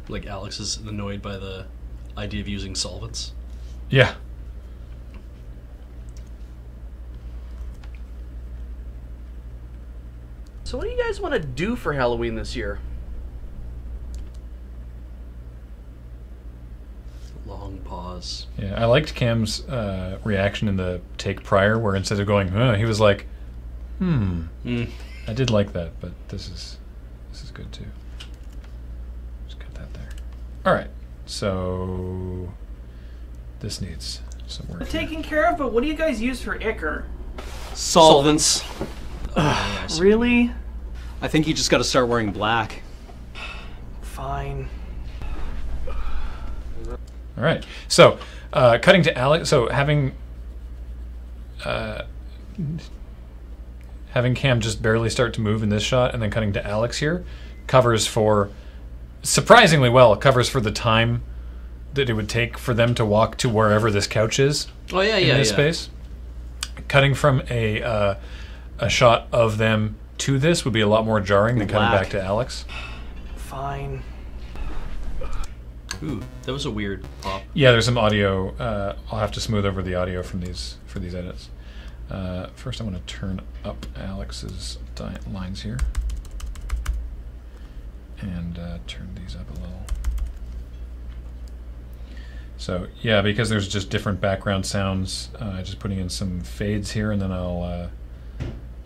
I: Like Alex is annoyed by the idea of using solvents.
A: Yeah.
B: So, what do you guys want to do for Halloween this year?
I: Long pause.
A: Yeah, I liked Cam's uh, reaction in the take prior, where instead of going, huh, he was like, "Hmm."
I: Mm.
A: I did like that, but this is this is good too. Just cut that there. All right, so this needs some work. here.
D: Taken care of, but what do you guys use for ichor?
B: Solvents.
I: Yeah, I.
D: Really?
B: I think you just got to start wearing black.
D: Fine.
A: All right. So, uh, cutting to Alex. So having uh, having Cam just barely start to move in this shot, and then cutting to Alex here, covers for surprisingly well. Covers for the time that it would take for them to walk to wherever this couch is
I: Oh yeah,
A: in
I: yeah,
A: this
I: yeah.
A: space. Cutting from a uh, a shot of them to this would be a lot more jarring than cutting
B: Black.
A: back to Alex.
D: Fine.
I: Ooh, that was a weird pop.
A: Yeah, there's some audio. Uh, I'll have to smooth over the audio from these for these edits. Uh, first, I want to turn up Alex's di- lines here, and uh, turn these up a little. So yeah, because there's just different background sounds, uh, just putting in some fades here, and then I'll uh,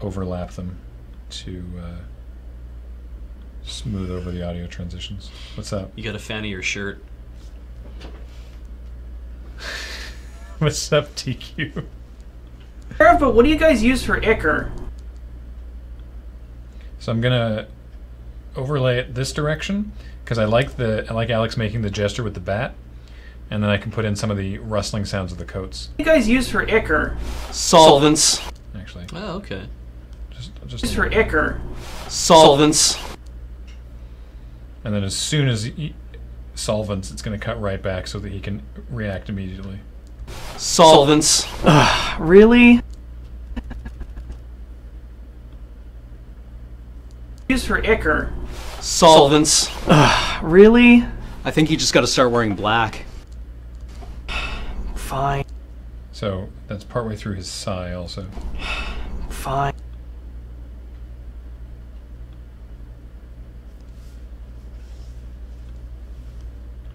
A: overlap them to uh, smooth over the audio transitions. What's up?
I: You got a fan of your shirt. (laughs)
A: What's up, TQ?
D: But what do you guys use for ichor?
A: So I'm gonna overlay it this direction because I like the I like Alex making the gesture with the bat, and then I can put in some of the rustling sounds of the coats.
D: What do you guys use for ichor?
B: Solvents.
A: Actually,
I: Oh, okay.
A: Just just
D: Use for
A: little
B: Solvents.
A: and then as soon as he, solvents, it's gonna cut right back so that he can react immediately.
B: Solvents.
D: Really? Use for ichor.
B: Solvents.
D: Really?
B: I think you just got to start wearing black.
D: Fine.
A: So that's partway through his sigh also.
D: Fine.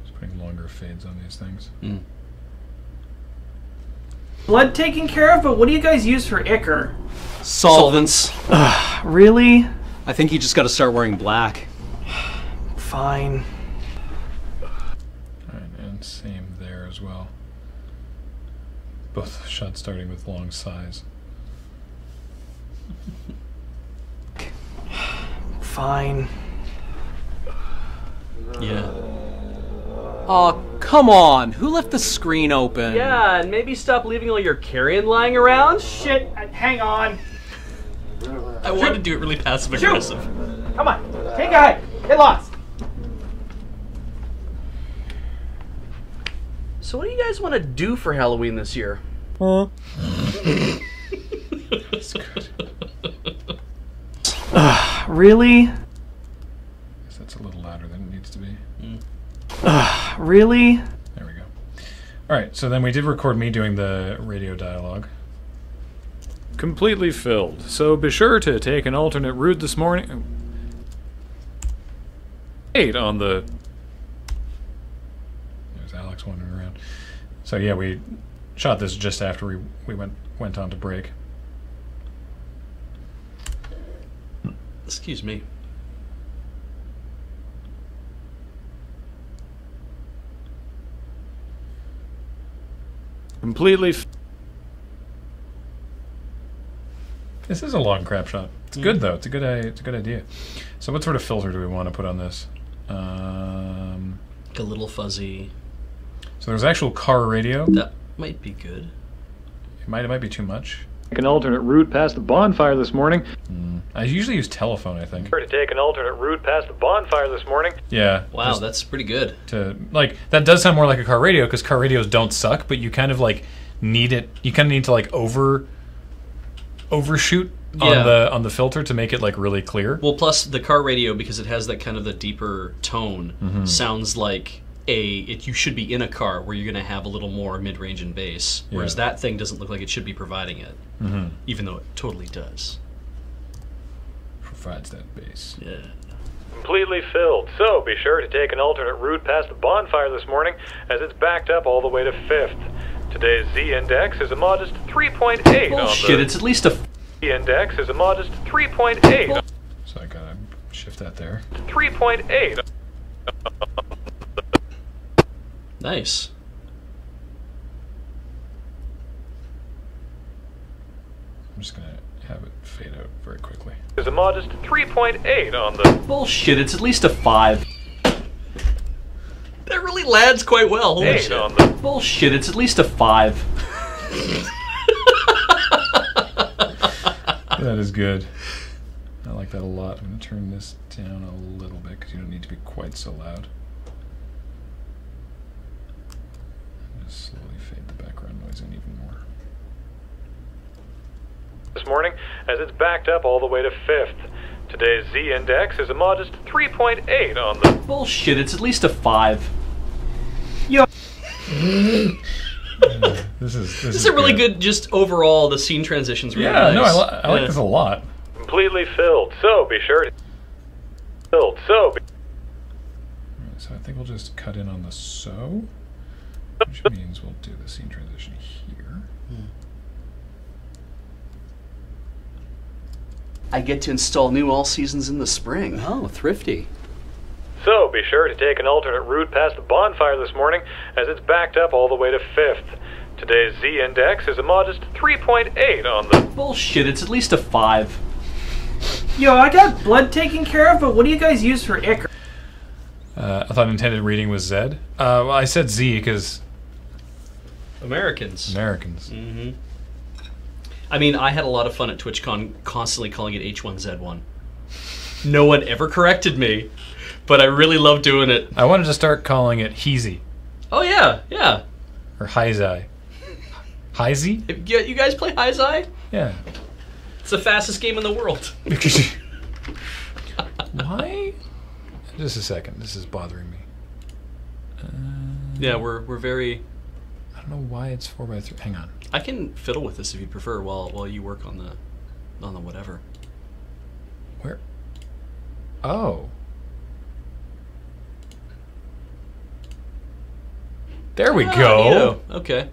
A: Just putting longer fades on these things.
I: Mm.
D: Blood taken care of, but what do you guys use for ichor?
B: Solvents.
D: Really?
B: I think you just got to start wearing black.
D: Fine.
A: Alright, and same there as well. Both shots starting with long sighs.
D: Fine.
I: Yeah.
B: Oh, come on. Who left the screen open? Yeah, and maybe stop leaving all your carrion lying around.
D: Shit, uh, hang on.
I: I wanted to do it really passive aggressive.
D: Come on. Take a hike. Get lost.
B: So, what do you guys want to do for Halloween this year? Huh? (laughs)
I: That's good. (sighs)
D: Really?
A: Guess that's a little louder than it needs to be.
D: Really?
A: There we go. All right, so then we did record me doing the radio dialogue. Completely filled. So be sure to take an alternate route this morning. Eight on the. There's Alex wandering around. So yeah, we shot this just after we we went went on to break.
I: Excuse me.
A: Completely. F- this is a long Crapshoot. It's good though. It's a good. i- It's a good idea. So, what sort of filter do we want to put on this? Um,
I: Like a little fuzzy.
A: so there's actual car radio.
I: That might be good.
A: It might. It might be too much.
J: Take an alternate route past the bonfire this morning.
A: I usually use telephone. I think.
J: to take an alternate route past the bonfire this morning.
A: Yeah.
I: Wow, that's pretty good.
A: to like that does sound more like a car radio because car radios don't suck, but you kind of like need it. You kind of need to like over overshoot
B: Yeah.
A: on the on the filter to make it like really clear.
B: Well, plus the car radio because it has that kind of the deeper tone
A: Mhm.
B: sounds like a it, you should be in a car where you're going to have a little more mid-range and bass, whereas
A: Yeah.
B: that thing doesn't look like it should be providing it,
A: Mhm.
B: even though it totally does.
A: Provides that bass.
B: Yeah.
J: Completely filled, so be sure to take an alternate route past the bonfire this morning as it's backed up all the way to 5th. Today's Z index is a modest 3.8 on
B: Bullshit!
J: the
B: It's at least a
J: Z index is a modest 3.8.
A: So I gotta shift that there.
J: 3.8.
B: nice.
A: I'm just gonna have it fade out very quickly.
J: Is a modest 3.8 on the
B: Bullshit! It's at least a five. That really lands quite well. Holy
J: Eight
B: shit!
J: on the
B: Bullshit! It's at least a five. (laughs)
A: That is good. I like that a lot. I'm gonna turn this down a little bit because you don't need to be quite so loud. Just slowly fade the background noise in even more.
J: this morning as it's backed up all the way to 5th. Today's Z index is a modest 3.8 on the
B: Bullshit! It's at least a five. (laughs)
A: This is this,
B: This is a really good. Just overall, the scene transitions. Really
A: Yeah, no, I, li- I like
B: Yeah.
A: this a lot.
J: completely filled. So be sure to filled. So be
A: So I think we'll just cut in on the so, which means we'll do the scene transition here.
B: I get to install new all seasons in the spring. Oh, thrifty.
J: So be sure to take an alternate route past the bonfire this morning as it's backed up all the way to 5th. Today's Z index is a modest 3.8 on the
B: Bullshit! It's at least a five.
D: Yo, I got blood taken care of, but what do you guys use for ichor?
A: Uh, I thought intended reading was Z. Uh, well, I said Z because
B: Americans.
A: Americans.
B: hmm I mean, I had a lot of fun at TwitchCon, constantly calling it H1Z1. No one ever corrected me, but I really love doing it.
A: I wanted to start calling it Heezy
B: Oh yeah, yeah.
A: or Heizai. Heisey?
B: If you, you guys play Heizai?
A: Yeah.
B: It's the fastest game in the world. (laughs)
A: Why? Just a second. This is bothering me. Uh,
B: Yeah, we're we're very.
A: I don't know why it's four by three. Hang on.
B: I can fiddle with this if you prefer, while while you work on the on the whatever.
A: Where? Oh. There we
B: Ah,
A: go.
B: neato. Okay.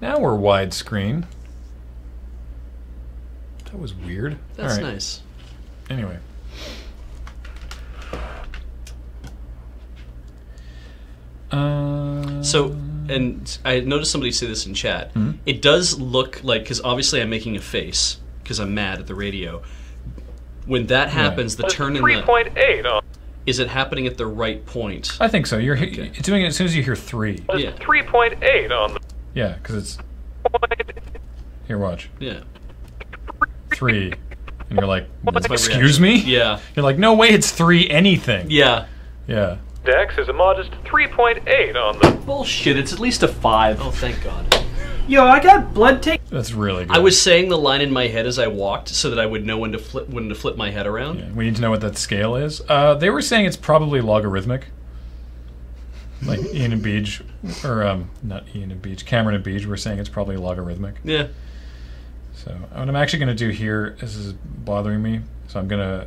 A: Now we're widescreen. That was weird.
B: That's
A: right.
B: nice.
A: Anyway. Uh,
B: So, and I noticed somebody say this in chat.
A: Mhm.
B: It does look like because obviously I'm making a face because I'm mad at the radio. When that happens, the turn in the
J: 3.8 on
B: is it happening at the right point?
A: I think so. You're he- it's doing it as soon as you hear three.
B: Yeah.
J: 3.8 on the
A: Yeah, because it's here. Watch
B: Yeah.
A: three, and you're like, "Excuse me."
B: Yeah.
A: You're like, "No way, it's three anything."
B: Yeah.
A: Yeah.
J: Index is a modest 3.8 on the
B: Bullshit! It's at least a five. Oh, thank God.
D: Yo, I got blood taken.
A: That's really good.
B: I was saying the line in my head as I walked so that I would know when to flip when to flip my head around.
A: We need to know what that scale is. Uh, they were saying it's probably logarithmic. Like (laughs) Ian and Beej, or um, not Ian and Beej, Cameron and Beej were saying it's probably logarithmic.
B: Yeah.
A: So what I'm actually going to do here, this is bothering me, so I'm going to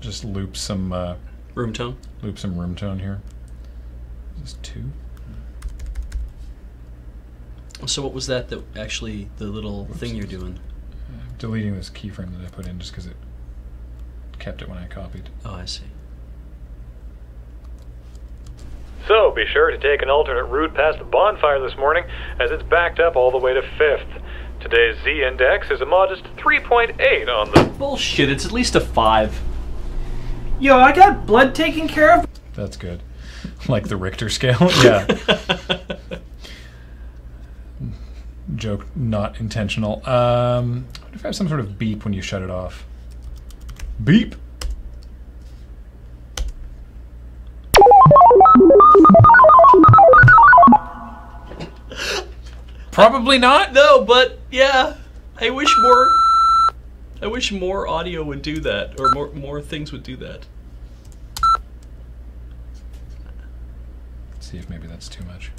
A: just loop some uh,
B: room tone.
A: Loop some room tone here. Is this two?
B: So what was that? That actually the little thing you're doing?
A: I'm deleting this keyframe that I put in just because it kept it when I copied.
B: Oh, I see.
J: So be sure to take an alternate route past the bonfire this morning as it's backed up all the way to 5th. Today's Z index is a modest 3.8 on the
B: Bullshit! It's at least a five.
D: Yo, I got blood taken care of.
A: That's good. like the Richter scale? (laughs) yeah. Joke not intentional. Um, I wonder if I have some sort of beep when you shut it off. Beep! Probably not.
B: No, but yeah, I wish more. I wish more audio would do that, or more more things would do that.
A: See if maybe that's too much.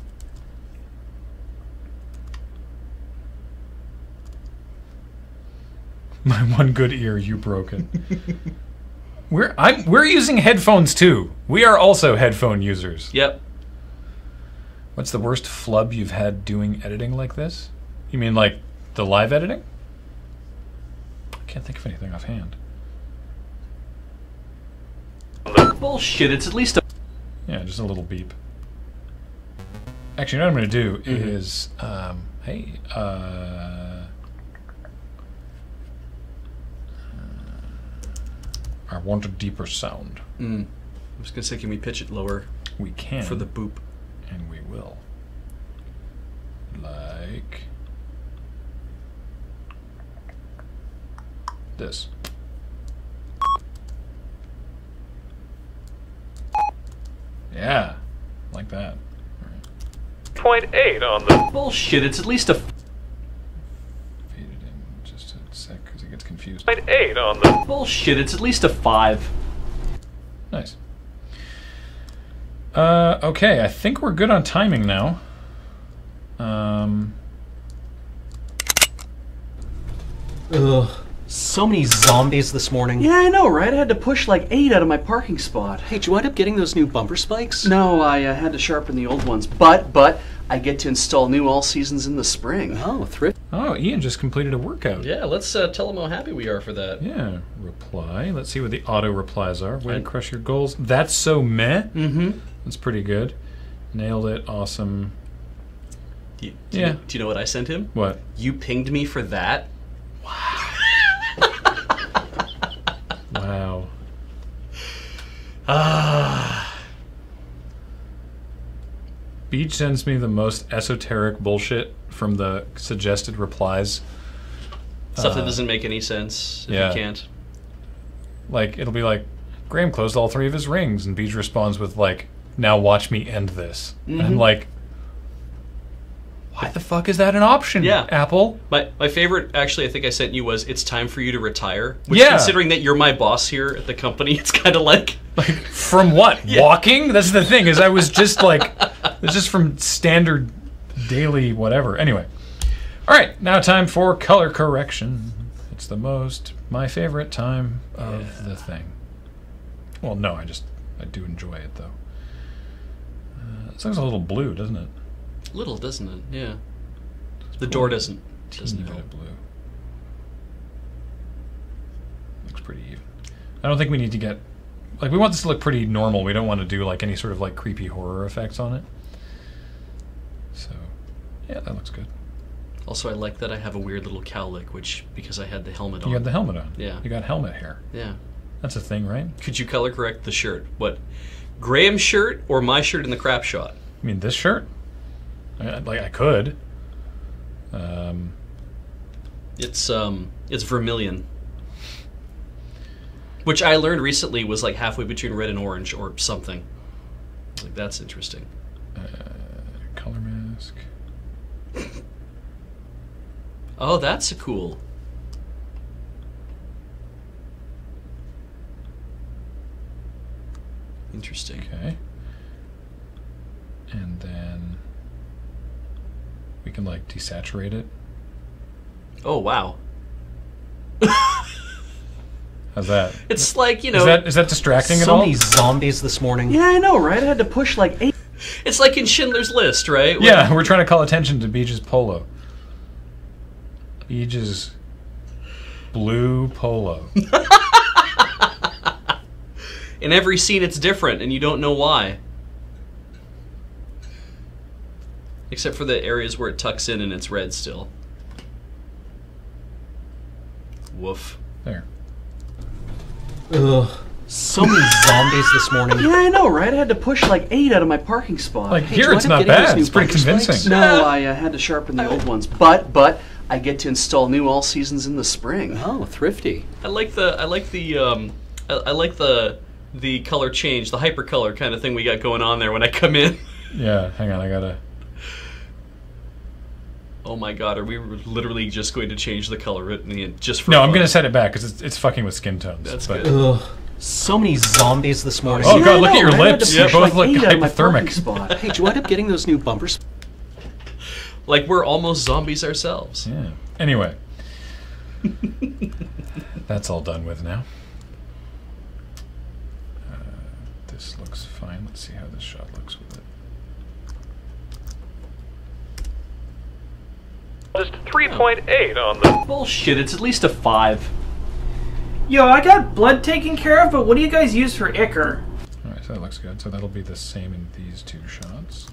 A: (laughs) My one good ear, you broken. (laughs) we're I'm we're using headphones too. We are also headphone users.
B: Yep.
A: What's the worst flub you've had doing editing like this? You mean like the live editing? I can't think of anything offhand.
B: Bullshit! It's at least a.
A: Yeah, just a little beep. Actually, what I'm going to do
B: Mhm.
A: is, um, hey, uh, I want a deeper sound.
B: Mm. I was gonna say, can we pitch it lower?
A: We can.
B: for the boop.
A: And we will. Like this. Yeah, like that.
J: Point eight on the
B: Bullshit! It's at least a.
A: Just a sec, because it gets confused.
J: point eight on the
B: Bullshit! It's at least a five.
A: Nice. Uh, okay, I think we're good on timing now. Um,
C: Ugh. So many zombies this morning.
B: Yeah, I know, right? I had to push like eight out of my parking spot.
C: Hey, did you wind up getting those new bumper spikes?
B: No, I uh, had to sharpen the old ones, but but I get to install new all seasons in the spring.
C: Oh, thrift.
A: oh, Ian just completed a workout.
B: Yeah, let's uh, tell him how happy we are for that.
A: Yeah, reply. Let's see what the auto replies are. Way to crush your goals. That's so meh.
B: Mm-hmm.
A: That's pretty good. Nailed it. Awesome.
B: Do you, do you
A: Yeah.
B: know, do you know what I sent him?
A: What?
B: You pinged me for that.
A: Wow.
B: Ah.
A: Beej sends me the most esoteric bullshit from the suggested replies.
B: Stuff that
A: Uh,
B: doesn't make any sense if
A: yeah.
B: you can't.
A: Like it'll be like Graham closed all three of his rings, and Beej responds with like, "Now watch me end this." And I'm like, "Why the fuck is that an option?"
B: Yeah.
A: Apple.
B: My my favorite, actually, I think I sent you was "It's time for you to retire." Which,
A: Yeah.
B: considering that you're my boss here at the company, (laughs) it's kind of like
A: From what? (laughs) Walking? That's the thing. Is I was just like, (laughs) it's just from standard daily whatever. Anyway, all right. Now time for color correction. It's the most my favorite time of the thing. Well, no, I just I do enjoy it though. Uh, it looks a little blue, doesn't it?
B: Little, doesn't it? Yeah. The door doesn't doesn't help.
A: blue. Looks pretty even. I don't think we need to get like we want this to look pretty normal. We don't want to do like any sort of like creepy horror effects on it. So, yeah, that looks good.
B: Also, I like that I have a weird little cowlick, which because I had the helmet on.
A: You got the helmet on.
B: Yeah.
A: You got helmet hair.
B: Yeah.
A: That's a thing, right?
B: Could you color correct the shirt? What? Graham's shirt or my shirt in the Crapshoot?
A: I mean, this shirt. I, like I could. Um,
B: It's um, it's vermilion, which I learned recently was like halfway between red and orange or something. Like, that's interesting.
A: uh, color mask. (laughs)
B: Oh, that's a cool. Interesting.
A: Okay. And then we can like desaturate it.
B: Oh wow.
A: How's that?
B: It's like you know.
A: Is that is that distracting at all?
C: So
A: all?
C: many zombies this morning.
B: Yeah, I know, right? I had to push like eight. It's like in Schindler's List, right? When-
A: Yeah, we're trying to call attention to Beej's polo. Beej's blue polo. (laughs)
B: In every scene, it's different, and you don't know why. Except for the areas where it tucks in and it's red still. Woof.
A: There.
C: Ugh. So many zombies this morning.
B: Yeah, I know, right? I had to push like eight out of my parking spot.
A: Like
C: Hey,
A: here, it's not bad. It's pretty
C: bumper spikes?
A: convincing.
B: No, I uh, had to sharpen the old ones, but but I get to install new all seasons in the spring.
C: Oh, thrifty.
B: I like the I like the um I, I like the the color change, the hyper color kind of thing we got going on there when I come in.
A: Yeah, hang on, I gotta.
B: Oh my god, are we literally just going to change the color it the just for
A: No, I'm gonna set it back because it's, it's fucking with skin tones.
B: That's
A: but-
B: good.
C: Ugh. So many zombies this morning.
A: Oh,
C: Yeah,
A: God, look at your?
C: I
A: lips.
C: to
A: You both
C: like
A: look
C: eight out of my
A: hypothermic.
C: parking spot. Hey, did you end up getting those new bumpers? (laughs)
B: Like we're almost zombies ourselves.
A: Yeah. Anyway, (laughs) that's all done with now. Uh, this looks fine. Let's see how this shot looks with it.
J: Just 3.8 on the.
K: Bullshit, it's at least a 5.
D: Yo, I got blood taken care of, but what do you guys use for ichor?
A: All right, so that looks good. So that'll be the same in these two shots.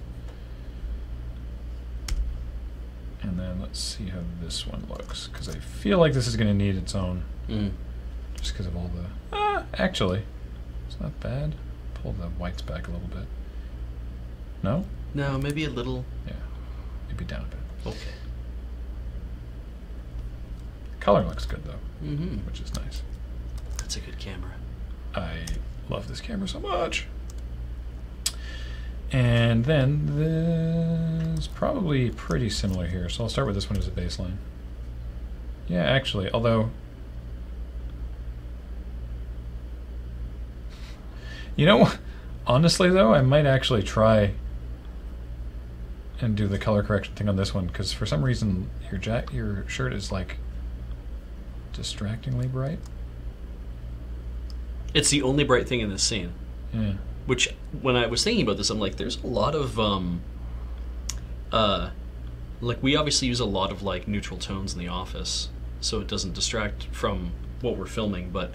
A: And then let's see how this one looks, because I feel like this is going to need its own,
B: Mm.
A: just because of all the. Ah, actually, it's not bad. Pull the whites back a little bit. No,
B: No, maybe a little.
A: yeah, maybe down a bit.
B: Okay.
A: Color looks good though,
B: Mm-hmm.
A: which is nice.
B: That's a good camera.
A: I love this camera so much. And then this probably pretty similar here. So I'll start with this one as a baseline. Yeah, actually, although You know, (laughs) honestly though, I might actually try and do the color correction thing on this one because for some reason your jack your shirt is like distractingly bright.
B: It's the only bright thing in this scene.
A: Yeah.
B: Which, when I was thinking about this, I'm like, there's a lot of, um, uh, like we obviously use a lot of like neutral tones in the office, so it doesn't distract from what we're filming. But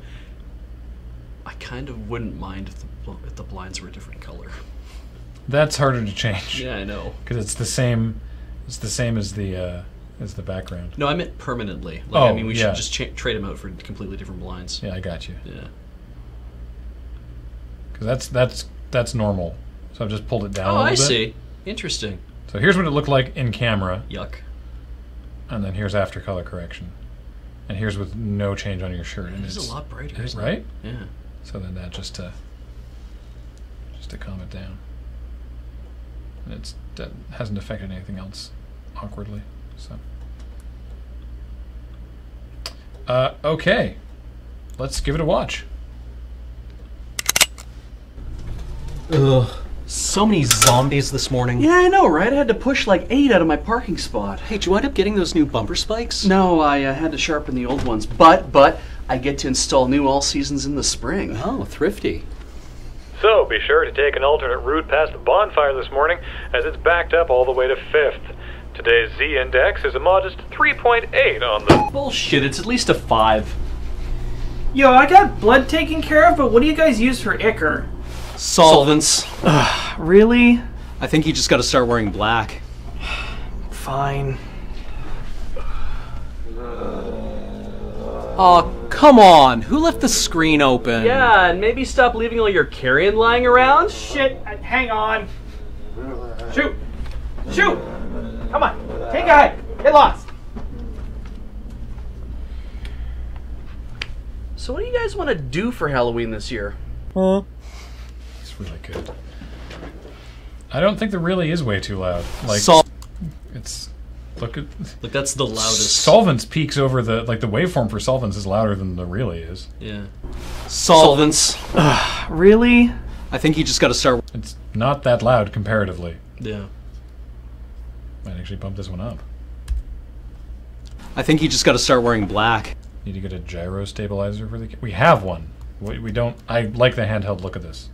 B: I kind of wouldn't mind if the, if the blinds were a different color.
A: That's harder to change.
B: Yeah, I know. (laughs)
A: Because it's the same. It's the same as the uh, as the background.
B: No, I meant permanently. Like, I
A: Oh,
B: mean, we
A: yeah.
B: should just cha- trade them out for completely different blinds.
A: Yeah, I got you.
B: Yeah.
A: Because that's that's that's normal. So I've just pulled it down.
B: Oh,
A: a little
B: I
A: bit.
B: see. Interesting.
A: So here's what it looked like in camera.
B: Yuck.
A: And then here's after color correction. And here's with no change on your shirt. And
B: It is a lot brighter,
A: it-
B: isn't it?
A: right?
B: Yeah.
A: So then that just to just to calm it down. And it's that hasn't affected anything else awkwardly. So uh, okay. Let's give it a watch.
C: Ugh. So many zombies this morning.
K: Yeah, I know, right? I had to push like eight out of my parking spot.
C: Hey, did you wind up getting those new bumper spikes?
K: No, I uh, had to sharpen the old ones, but but I get to install new all seasons in the spring.
C: Oh, thrifty.
J: So be sure to take an alternate route past the bonfire this morning as it's backed up all the way to 5th. Today's Z index is a modest 3.8 on the.
K: Bullshit, it's at least a five.
D: Yo, I got blood taken care of, but what do you guys use for ichor?
C: Solvents.
D: Really?
C: I think you just got to start wearing black.
D: Fine.
C: Oh, come on. Who left the screen open?
K: Yeah, and maybe stop leaving all your carrion lying around.
D: Shit, uh, hang on. Shoot! Shoot! Come on, take a hike. Get lost.
K: So what do you guys want to do for Halloween this year?
D: Huh?
A: It's really good. I don't think the really is way too loud. Like
C: Sol-
A: it's look at
B: Like that's the loudest.
A: solvents peaks over the like the waveform for solvents is louder than the really is.
B: Yeah.
C: Solvents.
D: Really?
C: I think you just got to start.
A: It's not that loud comparatively.
B: Yeah.
A: Might actually bump this one up.
C: I think you just got to start wearing black.
A: Need to get a gyro stabilizer for the. We have one. We, we don't. I like the handheld look of this.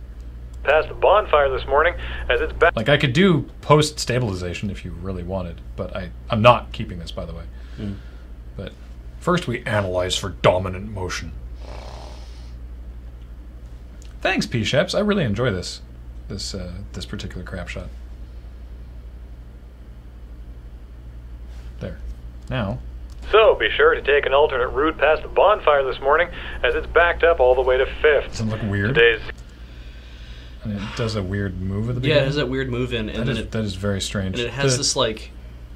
J: Past the bonfire this morning as it's back.
A: Like I could do post stabilization if you really wanted, but I I'm not keeping this by the way.
B: Mm.
A: But first we analyze for dominant motion. Thanks, P Sheps. I really enjoy this this uh, this particular Crapshoot. There. Now
J: So be sure to take an alternate route past the bonfire this morning as it's backed up all the way to 5th.
A: doesn't it look weird.
J: Today's
A: And it does a weird move at the
B: Yeah, it has that weird move in, and
A: That
B: then
A: is,
B: it
A: that is very strange.
B: and it has
A: The-
B: this like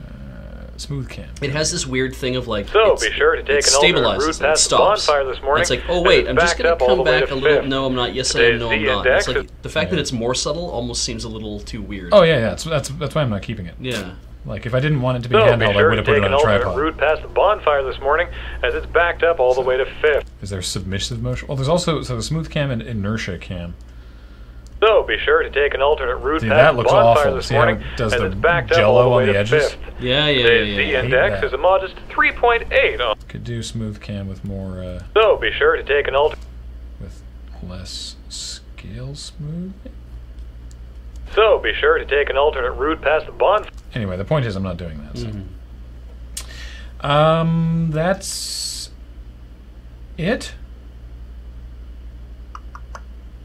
A: uh, smooth cam.
B: it has this weird thing of like
J: So
B: it's-
J: be sure to take
B: it
J: an alternate
B: stabilizes
J: route
B: and it
J: past the
B: stops.
J: bonfire this morning
B: It's like, oh
J: as
B: wait,
J: it's
B: I'm just
J: backed
B: gonna
J: up all
B: come
J: the way
B: back
J: to
B: a little.
J: fifth.
B: No, I'm not. Yes, I am.
J: Today's
B: No, I'm
J: Z
B: not. It's
J: index
B: like the fact that it's more subtle almost seems a little too weird.
A: Oh yeah, yeah. That's that's that's why I'm not keeping it.
B: Yeah.
A: Like if I didn't want it to be
J: So be
A: handheld, I would have put it on a
J: alternate
A: tripod.
J: route past the bonfire this morning, as it's backed up all the way to Fifth.
A: Is there submissive motion? Well, there's also so the smooth cam and inertia cam.
J: So be sure to take an alternate route
A: See,
J: past
A: that
J: the
A: looks
J: bonfire
A: awful.
J: this
A: See how
J: morning,
A: it does
J: as
A: the
J: it's backed up
A: jello
J: all the
A: on the
J: to
A: edges?
J: Fifth.
B: Yeah, yeah,
J: Today's
B: yeah,
J: Z
B: yeah.
J: index is a modest 3.8 on.
A: Could do smooth cam with more uh,
J: So be sure to take an alternate.
A: with less scale smooth.
J: So be sure to take an alternate route past the bonfire.
A: Anyway, the point is I'm not doing that. So.
B: Mm-hmm.
A: Um, that's it.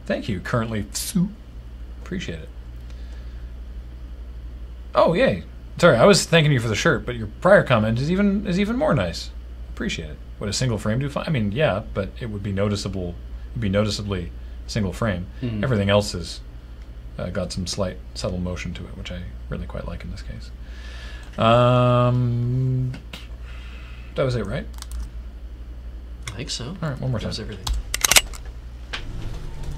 A: Thank you. Currently, appreciate it. Oh yay! Sorry, I was thanking you for the shirt, but your prior comment is even is even more nice. Appreciate it. Would a single frame do fine? I mean, yeah, but it would be noticeable. It'd be noticeably single frame.
B: Mhm.
A: Everything else is uh, got some slight subtle motion to it, which I really quite like in this case. Um, that was it, right?
B: I think so.
A: All right, one more
B: That was everything.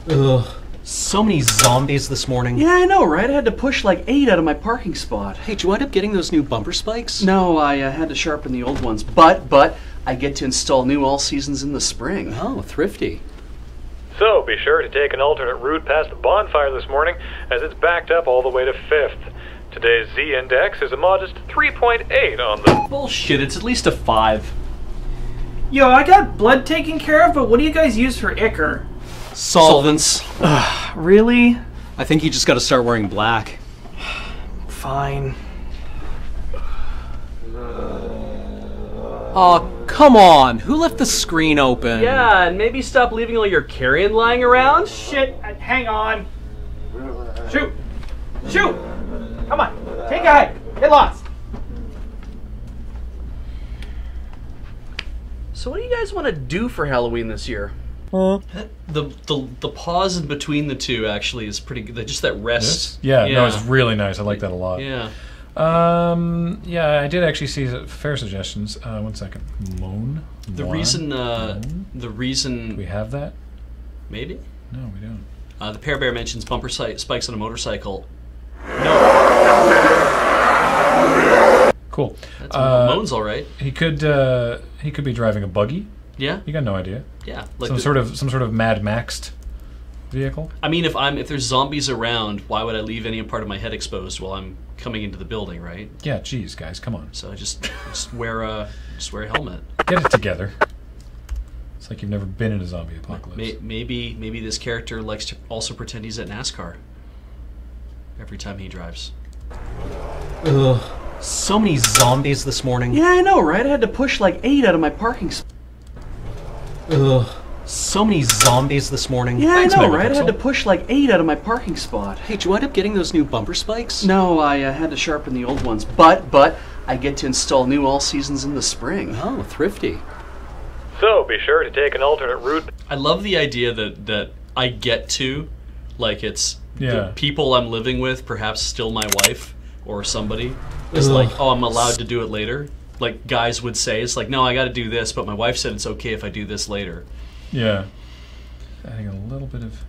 C: Ugh. So many zombies this morning.
L: Yeah, I know, right? I had to push like eight out of my parking spot.
C: Hey, did you wind up getting those new bumper spikes?
L: No, I uh, had to sharpen the old ones, but but I get to install new all seasons in the spring.
C: Oh, thrifty.
J: So be sure to take an alternate route past the bonfire this morning, as it's backed up all the way to Fifth. Today's Z index is a modest 3.8 on the.
L: Bullshit! It's at least a five.
D: Yo, I got blood taken care of, but what do you guys use for ichor?
C: Solvents.
D: Really?
C: I think you just got to start wearing black.
D: Fine.
C: Uh, Oh, come on. Who left the screen open?
L: Yeah, and maybe stop leaving all your carrion lying around.
D: Shit, uh, hang on. Shoot! Shoot! Come on, take a hike. Get lost.
L: So what do you guys want to do for Halloween this year?
B: The, the the pause in between the two actually is pretty good. Just that rest.
A: Yeah, no, it's really nice. I like that a lot.
B: Yeah.
A: Um, yeah, I did actually see fair suggestions. Uh, one second. Moan.
B: The reason, uh, the reason.
A: Do we have that?
B: Maybe.
A: No, we don't.
B: Uh, the Pear Bear mentions bumper si- spikes on a motorcycle. No.
A: Cool.
B: That's
A: Uh,
B: Moan's all right.
A: He could. Uh, he could be driving a buggy.
B: Yeah.
A: You got no idea.
B: Yeah, like
A: some
B: the-
A: sort of some sort of Mad Maxed vehicle.
B: I mean, if I'm if there's zombies around, why would I leave any part of my head exposed while I'm coming into the building, right?
A: Yeah, geez, guys, come on.
B: So I just just wear a just wear a helmet.
A: Get it together. It's like you've never been in a zombie apocalypse.
B: May, maybe maybe this character likes to also pretend he's at NASCAR every time he drives.
C: Ugh. So many zombies this morning.
L: Yeah, I know, right? I had to push like eight out of my parking spot.
C: Ugh. So many zombies this morning.
L: Yeah,
C: Thanks,
L: I know, right? I had to push like eight out of my parking spot.
C: Hey, did you wind up getting those new bumper spikes?
L: No, I uh, had to sharpen the old ones, but but I get to install new all seasons in the spring.
C: Oh, thrifty.
J: So be sure to take an alternate route.
B: I love the idea that that I get to, like it's
A: Yeah.
B: the people I'm living with, perhaps still my wife or somebody, is
C: Ugh.
B: like, oh, I'm allowed to do it later. Like guys would say, it's like, no, I got to do this, but my wife said it's okay if I do this later.
A: Yeah. Adding a little bit of.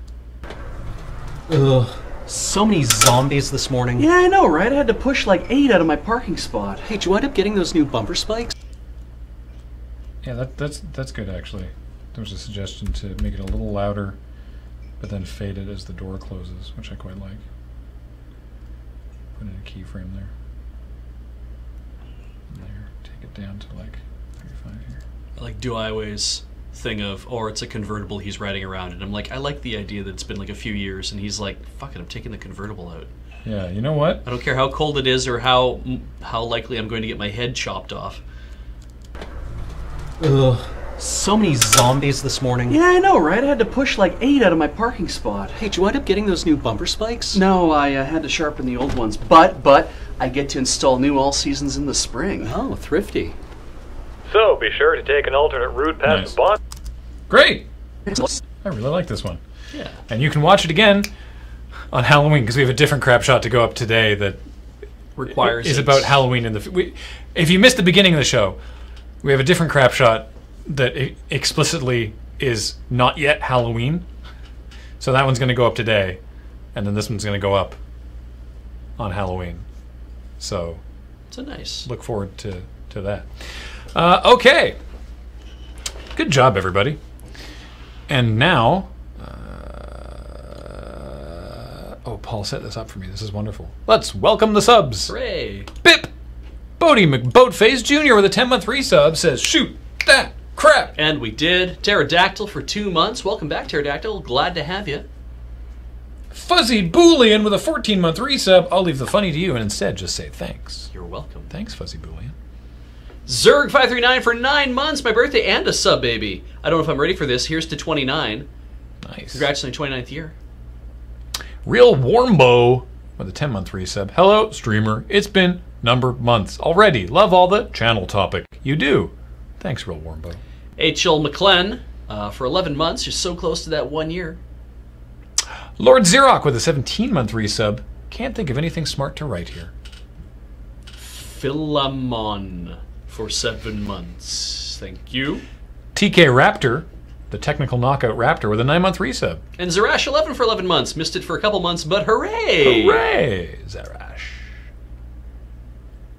C: Ugh. So many zombies this morning.
L: Yeah, I know, right? I had to push like eight out of my parking spot.
C: Hey, did you wind up getting those new bumper spikes?
A: Yeah, that, that's that's good actually. There was a suggestion to make it a little louder, but then fade it as the door closes, which I quite like. Put in a keyframe there. And there, take it down to like 35 here.
B: Like Do I always thing of, or it's a convertible he's riding around, and I'm like, I like the idea that it's been like a few years, and he's like, fuck it, I'm taking the convertible out.
A: Yeah, you know what?
B: I don't care how cold it is or how how likely I'm going to get my head chopped off.
C: Ugh. So many zombies this morning.
L: Yeah, I know, right? I had to push like eight out of my parking spot.
C: Hey, did you wind up getting those new bumper spikes?
L: No, I uh, had to sharpen the old ones, but but I get to install new all seasons in the spring.
C: Oh, thrifty.
J: So be sure to take an alternate route past
A: Nice.
J: the bon.
A: Great! I really like this one.
B: Yeah.
A: And you can watch it again on Halloween because we have a different Crapshoot to go up today that
B: Requires
A: is
B: it.
A: about Halloween in the. We, if you missed the beginning of the show, we have a different Crapshoot that explicitly is not yet Halloween. So that one's going to go up today, and then this one's going to go up on Halloween. So
B: It's a nice.
A: Look forward to to that. Uh, okay. Good job, everybody. And now, uh, oh, Paul set this up for me. This is wonderful. Let's welcome the subs.
B: Hooray!
A: Bip! Bodie McBoatface Jr. with a 10 month resub says, shoot that crap.
B: And we did. Pterodactyl for two months. Welcome back, Pterodactyl. Glad to have you.
A: Fuzzy Boolean with a 14 month resub. I'll leave the funny to you and instead just say thanks.
B: You're welcome.
A: Thanks, Fuzzy Boolean.
B: Zerg539 for nine months, my birthday, and a sub baby. I don't know if I'm ready for this. Here's to 29.
A: Nice.
B: Congrats on your 29th year.
A: Real Warmbo with a 10 month resub. Hello, streamer. It's been number months already. Love all the channel topic. You do. Thanks, Real Warmbo.
B: H.L. McClen uh, for 11 months. You're so close to that one year.
A: Lord Xerox with a 17 month resub. Can't think of anything smart to write here.
B: Philemon for seven months. Thank you.
A: TK Raptor, the technical knockout Raptor with a 9 month resub.
B: And Zerash 11 for 11 months. Missed it for a couple months, but hooray!
A: Hooray, Zerash.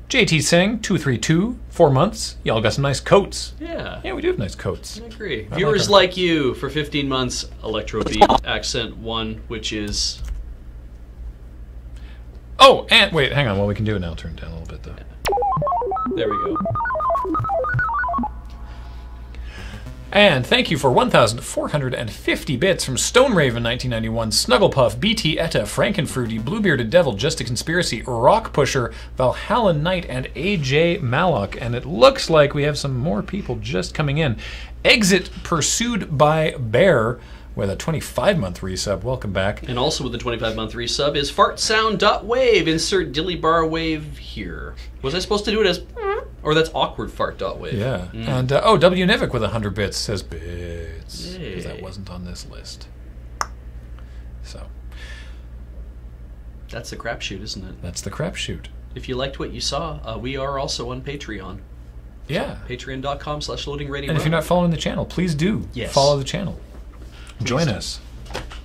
A: JT Singh, 232, 4 months. Y'all got some nice coats.
B: Yeah.
A: Yeah, we do have nice coats.
B: I agree.
A: I
B: Viewers
A: like
B: like you for 15 months. Electro Beat Accent 1, which is.
A: Oh, and wait, hang on. Well, we can do it now. Turn it down a little bit, though.
B: There we go.
A: And thank you for 1,450 bits from Stone Raven 1991, Snugglepuff, BT Etta, Frankenfruity, Bluebearded Devil, Just a Conspiracy, Rock Pusher, Valhalla Knight, and AJ Mallock. And it looks like we have some more people just coming in. Exit Pursued by Bear with a 25 month resub. Welcome back.
B: And also with the 25 month resub is fartsound.wave. Insert dilly bar wave here. Was I supposed to do it as. Or that's awkward fart wave.
A: Yeah.
B: Mm.
A: And uh, oh, W Nivik with 100 bits says bits. Because that wasn't on this list. So
B: That's the crapshoot, isn't it?
A: that's the crapshoot.
B: If you liked what you saw, uh, we are also on Patreon.
A: Yeah.
B: Patreon.com slash loading ready.
A: And if you're not following the channel, please do
B: Yes.
A: follow the channel. Join us.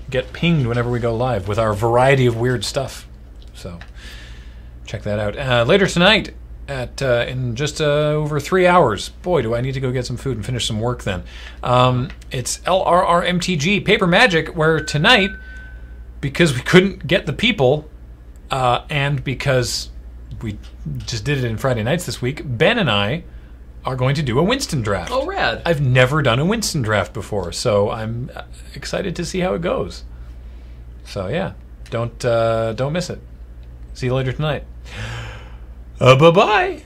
A: Get pinged whenever we go live with our variety of weird stuff. So check that out. Uh, later tonight, at uh, in just uh, over three hours. Boy, do I need to go get some food and finish some work. Then um, it's LRRMTG Paper Magic, where tonight, because we couldn't get the people, uh, and because we just did it in Friday nights this week, Ben and I are going to do a Winston draft.
B: Oh, rad.
A: I've never done a Winston draft before, so I'm excited to see how it goes. So yeah, don't uh, don't miss it. See you later tonight. (gasps) Uh, bye bye.